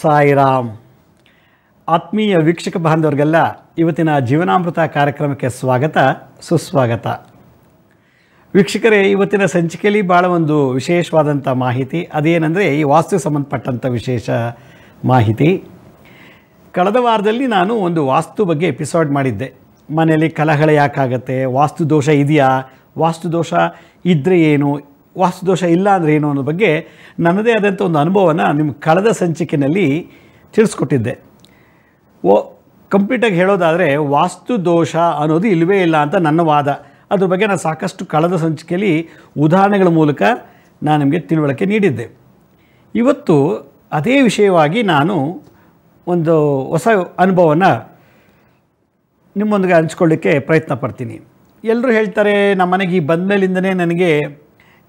ಸಾಯಿರಾಮ್ ಆತ್ಮೀಯ ವೀಕ್ಷಕ ಬಾಂಧವರಿಗೆಲ್ಲ ಇವತ್ತಿನ ಜೀವನಾಮೃತ ಕಾರ್ಯಕ್ರಮಕ್ಕೆ ಸ್ವಾಗತ, ಸುಸ್ವಾಗತ. ವೀಕ್ಷಕರೇ, ಇವತ್ತಿನ ಸಂಚಿಕೆಯಲ್ಲಿ ಭಾಳ ಒಂದು ವಿಶೇಷವಾದಂಥ ಮಾಹಿತಿ, ಅದೇನೆಂದರೆ ಈ ವಾಸ್ತು ಸಂಬಂಧಪಟ್ಟಂಥ ವಿಶೇಷ ಮಾಹಿತಿ. ಕಳೆದ ವಾರದಲ್ಲಿ ನಾನು ಒಂದು ವಾಸ್ತು ಬಗ್ಗೆ ಎಪಿಸೋಡ್ ಮಾಡಿದ್ದೆ. ಮನೆಯಲ್ಲಿ ಕಲಹಳ ಯಾಕಾಗತ್ತೆ? ವಾಸ್ತು ದೋಷ ಇದೆಯಾ? ವಾಸ್ತು ದೋಷ ಇದ್ದರೆ ಏನು? ವಾಸ್ತು ದೋಷ ಇಲ್ಲ ಅಂದರೆ ಏನು ಅನ್ನೋ ಬಗ್ಗೆ ನನ್ನದೇ ಆದಂಥ ಒಂದು ಅನುಭವನ ನಿಮ್ಮ ಕಳೆದ ಸಂಚಿಕೆಯಲ್ಲಿ ತಿಳಿಸ್ಕೊಟ್ಟಿದ್ದೆ. ಓ ಕಂಪ್ಲೀಟಾಗಿ ಹೇಳೋದಾದರೆ ವಾಸ್ತು ದೋಷ ಅನ್ನೋದು ಇಲ್ಲವೇ ಇಲ್ಲ ಅಂತ ನನ್ನ ವಾದ. ಅದ್ರ ಬಗ್ಗೆ ನಾನು ಸಾಕಷ್ಟು ಕಳೆದ ಸಂಚಿಕೆಯಲ್ಲಿ ಉದಾಹರಣೆಗಳ ಮೂಲಕ ನಾನು ನಿಮಗೆ ತಿಳುವಳಿಕೆ ನೀಡಿದ್ದೆ. ಇವತ್ತು ಅದೇ ವಿಷಯವಾಗಿ ನಾನು ಒಂದು ಹೊಸ ಅನುಭವನ ನಿಮ್ಮೊಂದಿಗೆ ಹಂಚ್ಕೊಳ್ಳಿಕ್ಕೆ ಪ್ರಯತ್ನ ಪಡ್ತೀನಿ. ಎಲ್ಲರೂ ಹೇಳ್ತಾರೆ ನಮ್ಮ ಮನೆಗೆ ಈ ಬಂದ ಮೇಲಿಂದನೇ ನನಗೆ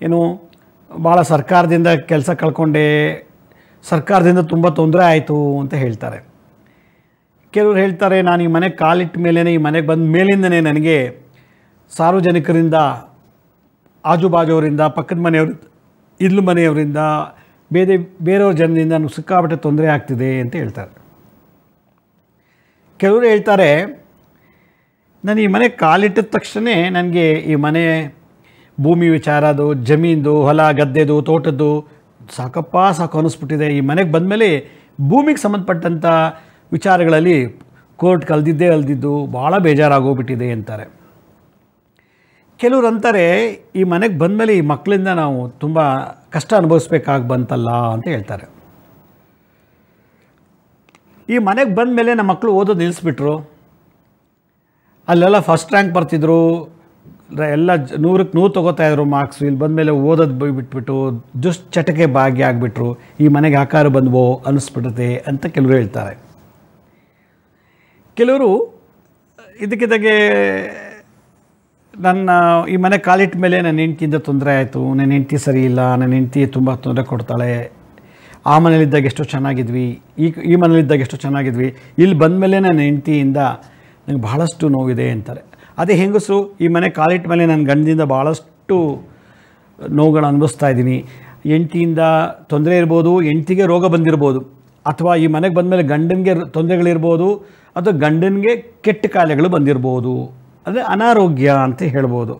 ಏನು, ಭಾಳ ಸರ್ಕಾರದಿಂದ ಕೆಲಸ ಕಳ್ಕೊಂಡೆ, ಸರ್ಕಾರದಿಂದ ತುಂಬ ತೊಂದರೆ ಆಯಿತು ಅಂತ ಹೇಳ್ತಾರೆ. ಕೆಲವರು ಹೇಳ್ತಾರೆ, ನಾನು ಈ ಮನೆಗೆ ಕಾಲಿಟ್ಟ ಮೇಲೇ ಈ ಮನೆಗೆ ಬಂದ ಮೇಲಿಂದನೇ ನನಗೆ ಸಾರ್ವಜನಿಕರಿಂದ ಆಜುಬಾಜುವರಿಂದ ಪಕ್ಕದ ಮನೆಯವರು, ಇದ್ಲು ಮನೆಯವರಿಂದ, ಬೇರೆ, ಬೇರೆಯವ್ರ ಜನರಿಂದ ನನಗೆ ಸಿಕ್ಕಾಪಟ್ಟೆ ತೊಂದರೆ ಆಗ್ತಿದೆ ಅಂತ ಹೇಳ್ತಾರೆ. ಕೆಲವರು ಹೇಳ್ತಾರೆ, ನಾನು ಈ ಮನೆ ಕಾಲಿಟ್ಟಿದ ತಕ್ಷಣ ನನಗೆ ಈ ಮನೆ ಭೂಮಿ ವಿಚಾರ ಅದು ಜಮೀನ್ದು, ಹೊಲ, ಗದ್ದೆದು, ತೋಟದ್ದು. ಸಾಕಪ್ಪ, ಸಾಕು ಅನಿಸ್ಬಿಟ್ಟಿದೆ. ಈ ಮನೆಗೆ ಬಂದಮೇಲೆ ಭೂಮಿಗೆ ಸಂಬಂಧಪಟ್ಟಂಥ ವಿಚಾರಗಳಲ್ಲಿ ಕೋರ್ಟ್ ಕಲ್ದಿದ್ದೇ ಅಲ್ದಿದ್ದು ಭಾಳ ಬೇಜಾರಾಗೋಗ್ಬಿಟ್ಟಿದೆ ಅಂತಾರೆ. ಕೆಲವ್ರು ಅಂತಾರೆ ಈ ಮನೆಗೆ ಬಂದಮೇಲೆ ಈ ಮಕ್ಕಳಿಂದ ನಾವು ತುಂಬ ಕಷ್ಟ ಅನುಭವಿಸ್ಬೇಕಾಗಿ ಬಂತಲ್ಲ ಅಂತ ಹೇಳ್ತಾರೆ. ಈ ಮನೆಗೆ ಬಂದ ಮೇಲೆ ನಮ್ಮ ಮಕ್ಕಳು ಓದೋದು ನಿಲ್ಲಿಸ್ಬಿಟ್ರು ಅಲ್ಲೆಲ್ಲ ಫಸ್ಟ್ ರ್ಯಾಂಕ್ ಬರ್ತಿದ್ರು. ಎಲ್ಲ ನೂರಕ್ಕೆ ನೂರು ತೊಗೋತಾಯಿದ್ರು ಮಾರ್ಕ್ಸ್ ಇಲ್ಲಿ ಬಂದಮೇಲೆ ಓದೋದು ಬೈ ಬಿಟ್ಬಿಟ್ಟು ದುಶ್ಚಟಕ್ಕೆ ಭಾಗ್ಯ ಆಗಿಬಿಟ್ರು. ಈ ಮನೆಗೆ ಆಕಾರ ಬಂದ್ವೋ ಅನ್ನಿಸ್ಬಿಡುತ್ತೆ ಅಂತ ಕೆಲವರು ಹೇಳ್ತಾರೆ. ಕೆಲವರು ಇದಕ್ಕಿದ್ದಾಗೆ ನನ್ನ ಈ ಮನೆ ಕಾಲಿಟ್ಟ ಮೇಲೆ ನನ್ನ ಹೆಂಡ್ತಿಯಿಂದ ತೊಂದರೆ ಆಯಿತು. ನನ್ನ ಹೆಂಡ್ತಿ ಸರಿ ಇಲ್ಲ. ನನ್ನ ಹೆಂಡ್ತಿ ತುಂಬ ತೊಂದರೆ ಕೊಡ್ತಾಳೆ. ಆ ಮನೇಲಿದ್ದಾಗ ಎಷ್ಟೋ ಚೆನ್ನಾಗಿದ್ವಿ. ಈ ಈ ಮನೇಲಿದ್ದಾಗ ಎಷ್ಟೋ ಚೆನ್ನಾಗಿದ್ವಿ. ಇಲ್ಲಿ ಬಂದಮೇಲೆ ನನ್ನ ಹೆಂಡ್ತಿಯಿಂದ ನನಗೆ ಬಹಳಷ್ಟು ನೋವಿದೆ ಅಂತಾರೆ. ಅದೇ ಹೆಂಗಸರು ಈ ಮನೆ ಕಾಲಿಟ್ಟ ಮೇಲೆ ನನ್ನ ಗಂಡದಿಂದ ಭಾಳಷ್ಟು ನೋವುಗಳು ಅನುಭವಿಸ್ತಾ ಇದ್ದೀನಿ. ಹೆಂಡ್ತಿಯಿಂದ ತೊಂದರೆ ಇರ್ಬೋದು, ಹೆಂಡ್ತಿಗೆ ರೋಗ ಬಂದಿರ್ಬೋದು, ಅಥವಾ ಈ ಮನೆಗೆ ಬಂದ ಮೇಲೆ ಗಂಡನಿಗೆ ತೊಂದರೆಗಳಿರ್ಬೋದು, ಅಥವಾ ಗಂಡನಿಗೆ ಕೆಟ್ಟ ಕಾಯಿಲೆಗಳು ಬಂದಿರ್ಬೋದು. ಅಂದರೆ ಅನಾರೋಗ್ಯ ಅಂತ ಹೇಳ್ಬೋದು.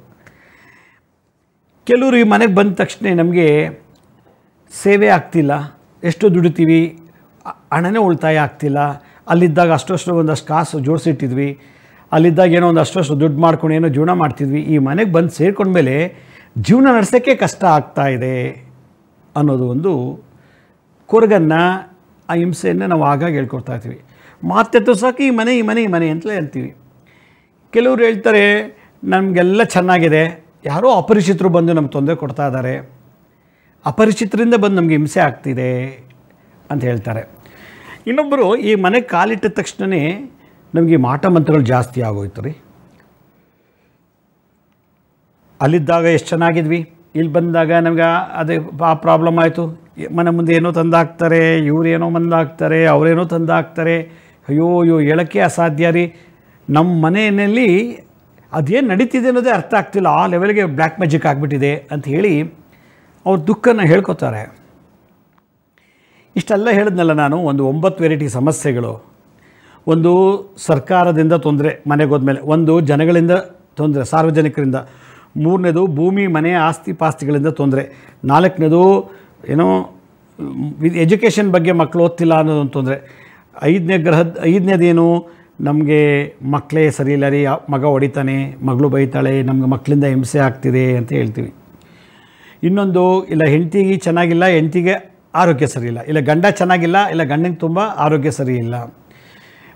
ಕೆಲವರು ಈ ಮನೆಗೆ ಬಂದ ತಕ್ಷಣ ನಮಗೆ ಸೇವೆ ಆಗ್ತಿಲ್ಲ. ಎಷ್ಟು ದುಡಿತೀವಿ ಹಣನೇ ಉಳಿತಾಯ ಆಗ್ತಿಲ್ಲ. ಅಲ್ಲಿದ್ದಾಗ ಅಷ್ಟಷ್ಟು ಒಂದಷ್ಟು ಕಾಸು ಜೋಡಿಸಿಟ್ಟಿದ್ವಿ. ಅಲ್ಲಿದ್ದಾಗ ಏನೋ ಒಂದು ಅಷ್ಟಷ್ಟು ದುಡ್ಡು ಮಾಡ್ಕೊಂಡು ಏನೋ ಜೀವನ ಮಾಡ್ತಿದ್ವಿ. ಈ ಮನೆಗೆ ಬಂದು ಸೇರ್ಕೊಂಡ್ಮೇಲೆ ಜೀವನ ನಡೆಸೋಕ್ಕೆ ಕಷ್ಟ ಆಗ್ತಾ ಇದೆ ಅನ್ನೋದು ಒಂದು ಕೊರಗನ್ನು ಆ ಹಿಂಸೆಯನ್ನು ನಾವು ಆಗಾಗ ಹೇಳ್ಕೊಡ್ತಾ ಇರ್ತೀವಿ. ಮಾತೆತ್ತು ಸಾಕು ಈ ಮನೆ ಈ ಮನೆ ಈ ಮನೆ ಅಂತಲೇ ಹೇಳ್ತೀವಿ. ಕೆಲವರು ಹೇಳ್ತಾರೆ, ನಮಗೆಲ್ಲ ಚೆನ್ನಾಗಿದೆ. ಯಾರೋ ಅಪರಿಚಿತರು ಬಂದು ನಮ್ಗೆ ತೊಂದರೆ ಕೊಡ್ತಾ ಇದ್ದಾರೆ. ಅಪರಿಚಿತರಿಂದ ಬಂದು ನಮಗೆ ಹಿಂಸೆ ಆಗ್ತಿದೆ ಅಂತ ಹೇಳ್ತಾರೆ. ಇನ್ನೊಬ್ಬರು ಈ ಮನೆ ಕಾಲಿಟ್ಟ ತಕ್ಷಣವೇ ನಮಗೆ ಮಾಟ ಮಂತ್ರಗಳು ಜಾಸ್ತಿ ಆಗೋಯ್ತು ರೀ. ಅಲ್ಲಿದ್ದಾಗ ಎಷ್ಟು ಚೆನ್ನಾಗಿದ್ವಿ. ಇಲ್ಲಿ ಬಂದಾಗ ನಮಗೆ ಅದೇ ಆ ಪ್ರಾಬ್ಲಮ್ ಆಯಿತು. ಮನೆ ಮುಂದೆ ಏನೋ ತಂದಾಕ್ತಾರೆ ಇವರೇನೋ ಮಂದಾಕ್ತಾರೆ ಅವರೇನೋ ತಂದಾಕ್ತಾರೆ. ಅಯ್ಯೋ ಅಯ್ಯೋ, ಹೇಳೋಕ್ಕೆ ಅಸಾಧ್ಯ ರೀ. ನಮ್ಮ ಮನೆಯಲ್ಲಿ ಅದೇನು ನಡೀತಿದೆ ಅನ್ನೋದೇ ಅರ್ಥ ಆಗ್ತಿಲ್ಲ. ಆ ಲೆವೆಲ್ಗೆ ಬ್ಲ್ಯಾಕ್ ಮ್ಯಾಜಿಕ್ ಆಗಿಬಿಟ್ಟಿದೆ ಅಂತ ಹೇಳಿ ಅವ್ರ ದುಃಖನ ಹೇಳ್ಕೊತಾರೆ. ಇಷ್ಟೆಲ್ಲ ಹೇಳಿದ್ನಲ್ಲ ನಾನು, ಒಂದು ಒಂಬತ್ತು ವೆರೈಟಿ ಸಮಸ್ಯೆಗಳು. ಒಂದು ಸರ್ಕಾರದಿಂದ ತೊಂದರೆ, ಮನೆಗೆ ಹೋದ್ಮೇಲೆ. ಒಂದು ಜನಗಳಿಂದ ತೊಂದರೆ, ಸಾರ್ವಜನಿಕರಿಂದ. ಮೂರನೇದು ಭೂಮಿ, ಮನೆ, ಆಸ್ತಿ, ಪಾಸ್ತಿಗಳಿಂದ ತೊಂದರೆ. ನಾಲ್ಕನೇದು ಏನೋ ಎಜುಕೇಷನ್ ಬಗ್ಗೆ ಮಕ್ಕಳು ಓದ್ತಿಲ್ಲ ಅನ್ನೋದೊಂದು ತೊಂದರೆ. ಐದನೇ ಗ್ರಹದ, ಐದನೇದೇನು, ನಮಗೆ ಮಕ್ಕಳೇ ಸರಿ ಇಲ್ಲ ರೀ ಮಗ ಹೊಡಿತಾನೆ, ಮಗಳು ಬೈತಾಳೆ, ನಮ್ಗೆ ಮಕ್ಕಳಿಂದ ಹಿಂಸೆ ಆಗ್ತಿದೆ ಅಂತ ಹೇಳ್ತೀವಿ. ಇನ್ನೊಂದು, ಇಲ್ಲ ಹೆಂಡತಿಗೆ ಚೆನ್ನಾಗಿಲ್ಲ, ಹೆಂಡತಿಗೆ ಆರೋಗ್ಯ ಸರಿ ಇಲ್ಲ. ಗಂಡ ಚೆನ್ನಾಗಿಲ್ಲ, ಇಲ್ಲ ಗಂಡನಿಗೆ ತುಂಬ ಆರೋಗ್ಯ ಸರಿ ಇಲ್ಲ.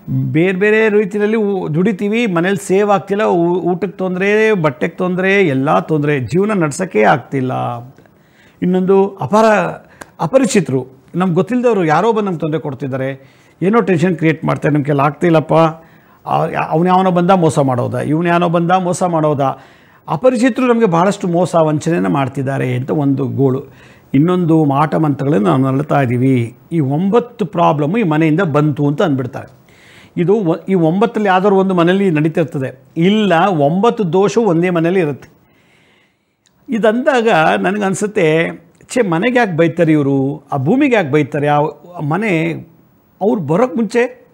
ಬೇರೆ ಬೇರೆ ರೀತಿಯಲ್ಲಿ ದುಡಿತೀವಿ, ಮನೇಲಿ ಸೇವ್ ಆಗ್ತಿಲ್ಲ ಊಟಕ್ಕೆ ತೊಂದರೆ, ಬಟ್ಟೆಗೆ ತೊಂದರೆ, ಎಲ್ಲ ತೊಂದರೆ, ಜೀವನ ನಡ್ಸೋಕ್ಕೆ ಆಗ್ತಿಲ್ಲ. ಇನ್ನೊಂದು ಅಪರ, ಅಪರಿಚಿತರು, ನಮ್ಗೆ ಗೊತ್ತಿಲ್ಲದವರು ಯಾರೋ ಬಂದು ನಮ್ಗೆ ತೊಂದರೆ ಕೊಡ್ತಿದ್ದಾರೆ. ಏನೋ ಟೆನ್ಷನ್ ಕ್ರಿಯೇಟ್ ಮಾಡ್ತಾರೆ, ನಮ್ಗೆ ಕೆಲ ಆಗ್ತಿಲ್ಲಪ್ಪ. ಅವನು ಯಾವನೋ ಬಂದ ಮೋಸ ಮಾಡೋದ, ಇವನು ಯಾವನೋ ಬಂದ ಮೋಸ ಮಾಡೋದ. ಅಪರಿಚಿತರು ನಮಗೆ ಭಾಳಷ್ಟು ಮೋಸ ವಂಚನೆಯನ್ನು ಮಾಡ್ತಿದ್ದಾರೆ ಅಂತ ಒಂದು ಗೋಳು. ಇನ್ನೊಂದು ಮಾಟ ಮಂತ್ರಗಳನ್ನು ನಾವು ನಡ್ತಾ ಇದ್ದೀವಿ ಈ ಒಂಬತ್ತು ಪ್ರಾಬ್ಲಮ್ಮು ಈ ಮನೆಯಿಂದ ಬಂತು ಅಂತ ಅಂದ್ಬಿಡ್ತಾರೆ. ಇದು ಈ ಒಂಬತ್ತರಲ್ಲಿ ಯಾವ್ದಾದ್ರು ಒಂದು ಮನೆಯಲ್ಲಿ ನಡೀತಿರ್ತದೆ. ಇಲ್ಲ, ಒಂಬತ್ತು ದೋಷವು ಒಂದೇ ಮನೇಲಿ ಇರುತ್ತೆ. ಇದಂದಾಗ ನನಗನ್ಸುತ್ತೆ, ಛೆ, ಮನೆಗೆ ಯಾಕೆ ಬೈತಾರೆ ಇವರು? ಆ ಭೂಮಿಗೆ ಯಾಕೆ ಬೈತಾರೆ? ಆ ಮನೆ, ಅವ್ರು ಬರೋಕ್ಕೆ ಮುಂಚೆ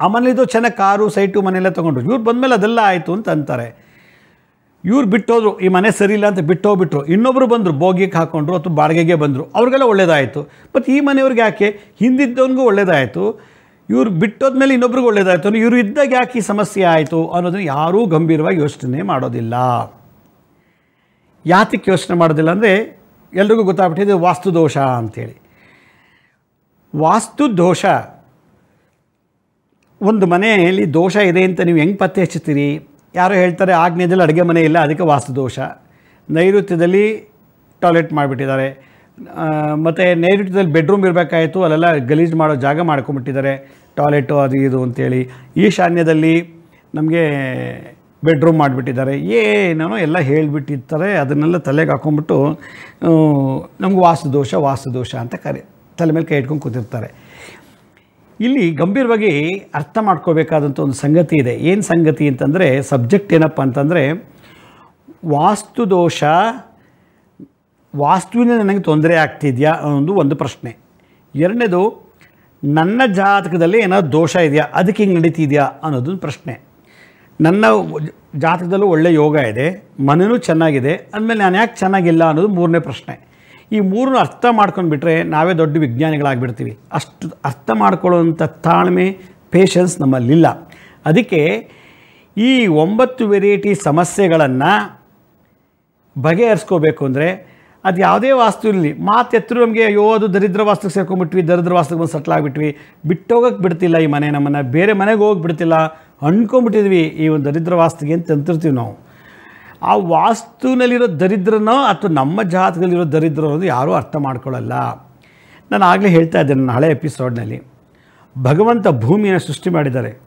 ಆ ಮನೇಲಿದ್ದು ಚೆನ್ನಾಗಿ ಕಾರು, ಸೈಟು, ಮನೆಯೆಲ್ಲ ತೊಗೊಂಡ್ರು. ಇವ್ರು ಬಂದಮೇಲೆ ಅದೆಲ್ಲ ಆಯಿತು ಅಂತ ಅಂತಾರೆ. ಇವ್ರು ಬಿಟ್ಟೋದ್ರು, ಈ ಮನೆ ಸರಿ ಇಲ್ಲ ಅಂತ ಬಿಟ್ಟೋಗ್ಬಿಟ್ರು. ಇನ್ನೊಬ್ಬರು ಬಂದರು, ಬೋಗಿಗೆ ಹಾಕ್ಕೊಂಡ್ರು ಅಥವಾ ಬಾಡಿಗೆಗೆ ಬಂದರು. ಅವ್ರಿಗೆಲ್ಲ ಒಳ್ಳೇದಾಯಿತು. ಮತ್ತು ಈ ಮನೆಯವ್ರಿಗೆ ಯಾಕೆ? ಹಿಂದಿದ್ದವನಿಗೂ ಒಳ್ಳೇದಾಯಿತು. ಇವ್ರು ಬಿಟ್ಟೋದ್ಮೇಲೆ ಇನ್ನೊಬ್ರಿಗೆ ಒಳ್ಳೇದಾಯಿತು ಅಂದರೆ ಇವರು ಇದ್ದಾಗ ಯಾಕೆ ಈ ಸಮಸ್ಯೆ ಆಯಿತು ಅನ್ನೋದನ್ನು ಯಾರೂ ಗಂಭೀರವಾಗಿ ಯೋಚನೆ ಮಾಡೋದಿಲ್ಲ. ಯಾತಕ್ಕೆ ಯೋಚನೆ ಮಾಡೋದಿಲ್ಲ ಅಂದರೆ ಎಲ್ರಿಗೂ ಗೊತ್ತಾಗ್ಬಿಟ್ಟಿದೆ ವಾಸ್ತು ದೋಷ ಅಂಥೇಳಿ. ವಾಸ್ತು ದೋಷ ಒಂದು ಮನೆಯಲ್ಲಿ ದೋಷ ಇದೆ ಅಂತ ನೀವು ಹೆಂಗೆ ಪತ್ತೆ ಹಚ್ಚುತ್ತೀರಿ ಯಾರೋ ಹೇಳ್ತಾರೆ ಆಗ್ನೇಯದಲ್ಲಿ ಅಡುಗೆ ಮನೆ ಇಲ್ಲ, ಅದಕ್ಕೆ ವಾಸ್ತು ದೋಷ ನೈಋತ್ಯದಲ್ಲಿ ಟಾಯ್ಲೆಟ್ ಮಾಡಿಬಿಟ್ಟಿದ್ದಾರೆ. ಮತ್ತು ನೈಋತ್ಯದಲ್ಲಿ ಬೆಡ್ರೂಮ್ ಇರಬೇಕಾಯಿತು, ಅಲ್ಲೆಲ್ಲ ಗಲೀಜು ಮಾಡೋ ಜಾಗ ಮಾಡ್ಕೊಂಬಿಟ್ಟಿದ್ದಾರೆ ಟಾಯ್ಲೆಟು ಅದು ಇದು ಅಂತೇಳಿ. ಈಶಾನ್ಯದಲ್ಲಿ ನಮಗೆ ಬೆಡ್ರೂಮ್ ಮಾಡಿಬಿಟ್ಟಿದ್ದಾರೆ. ಏನೇನೋ ಎಲ್ಲ ಹೇಳಿಬಿಟ್ಟಿರ್ತಾರೆ, ಅದನ್ನೆಲ್ಲ ತಲೆಗೆ ಹಾಕೊಂಡ್ಬಿಟ್ಟು ನಮ್ಗೆ ವಾಸ್ತು ದೋಷ ವಾಸ್ತು ದೋಷ ಅಂತ ಕರೆ, ತಲೆ ಮೇಲೆ ಕೈ ಇಟ್ಕೊಂಡು ಕೂತಿರ್ತಾರೆ. ಇಲ್ಲಿ ಗಂಭೀರವಾಗಿ ಅರ್ಥ ಮಾಡ್ಕೋಬೇಕಾದಂಥ ಒಂದು ಸಂಗತಿ ಇದೆ. ಏನು ಸಂಗತಿ ಅಂತಂದರೆ, ಸಬ್ಜೆಕ್ಟ್ ಏನಪ್ಪ ಅಂತಂದರೆ, ವಾಸ್ತು ದೋಷ ವಾಸ್ತುವಿನ ನನಗೆ ತೊಂದರೆ ಆಗ್ತಿದೆಯಾ ಅನ್ನೋದು ಒಂದು ಪ್ರಶ್ನೆ. ಎರಡನೇದು, ನನ್ನ ಜಾತಕದಲ್ಲಿ ಏನಾದ್ರು ದೋಷ ಇದೆಯಾ? ಅದಕ್ಕೆ ಹಿಂಗೆ ನಡೀತಿದೆಯಾ ಅನ್ನೋದೊಂದು ಪ್ರಶ್ನೆ. ನನ್ನ ಜಾತಕದಲ್ಲೂ ಒಳ್ಳೆಯ ಯೋಗ ಇದೆ, ಮನೇನೂ ಚೆನ್ನಾಗಿದೆ, ಅಂದಮೇಲೆ ನಾನು ಯಾಕೆ ಚೆನ್ನಾಗಿಲ್ಲ ಅನ್ನೋದು ಮೂರನೇ ಪ್ರಶ್ನೆ. ಈ ಮೂರನ್ನು ಅರ್ಥ ಮಾಡ್ಕೊಂಡ್ಬಿಟ್ರೆ ನಾವೇ ದೊಡ್ಡ ವಿಜ್ಞಾನಿಗಳಾಗ್ಬಿಡ್ತೀವಿ. ಅಷ್ಟು ಅರ್ಥ ಮಾಡ್ಕೊಳ್ಳೋವಂಥ ತಾಳ್ಮೆ ಪೇಷನ್ಸ್ ನಮ್ಮಲ್ಲಿಲ್ಲ. ಅದಕ್ಕೆ ಈ ಒಂಬತ್ತು ವೆರೈಟಿ ಸಮಸ್ಯೆಗಳನ್ನು ಬಗೆಹರಿಸ್ಕೋಬೇಕು ಅಂದರೆ ಅದು ಯಾವುದೇ ವಾಸ್ತು ಇರಲಿ. ಮಾತು ಎತ್ತರು ನಮಗೆ, ಅಯ್ಯೋ, ಅದು ದರಿದ್ರ ವಾಸ್ತುಗೆ ಸೇರ್ಕೊಂಡ್ಬಿಟ್ವಿ, ದರಿದ್ರ ವಾಸ್ತುಗೆ ಬಂದು ಸೆಟ್ಲ್ ಆಗಿಬಿಟ್ವಿ. ಬಿಟ್ಟೋಗಕ್ಕೆ ಬಿಡ್ತಿಲ್ಲ ಈ ಮನೆ ನಮ್ಮನ್ನು. ಬೇರೆ ಮನೆಗೆ ಹೋಗಿ ಬಿಡ್ತಿಲ್ಲ. ಅಂದ್ಕೊಂಬಿಟ್ಟಿದ್ವಿ ಈ ಒಂದು ದರಿದ್ರ ವಾಸ್ತುಗೆ ಅಂತ ಅಂತಿರ್ತೀವಿ ನಾವು? ಆ ವಾಸ್ತುವಿನಲ್ಲಿರೋ ದರಿದ್ರನೋ ಅಥವಾ ನಮ್ಮ ಜಾತಕದಲ್ಲಿರೋ ದರಿದ್ರ ಅನ್ನೋದು ಯಾರೂ ಅರ್ಥ ಮಾಡ್ಕೊಳ್ಳಲ್ಲ ನಾನು ಆಗಲೇ ಹೇಳ್ತಾ ಇದ್ದೆ ನನ್ನ ಹಳೆ ಎಪಿಸೋಡ್ನಲ್ಲಿ ಭಗವಂತ ಭೂಮಿಯನ್ನು ಸೃಷ್ಟಿ ಮಾಡಿದ್ದಾರೆ.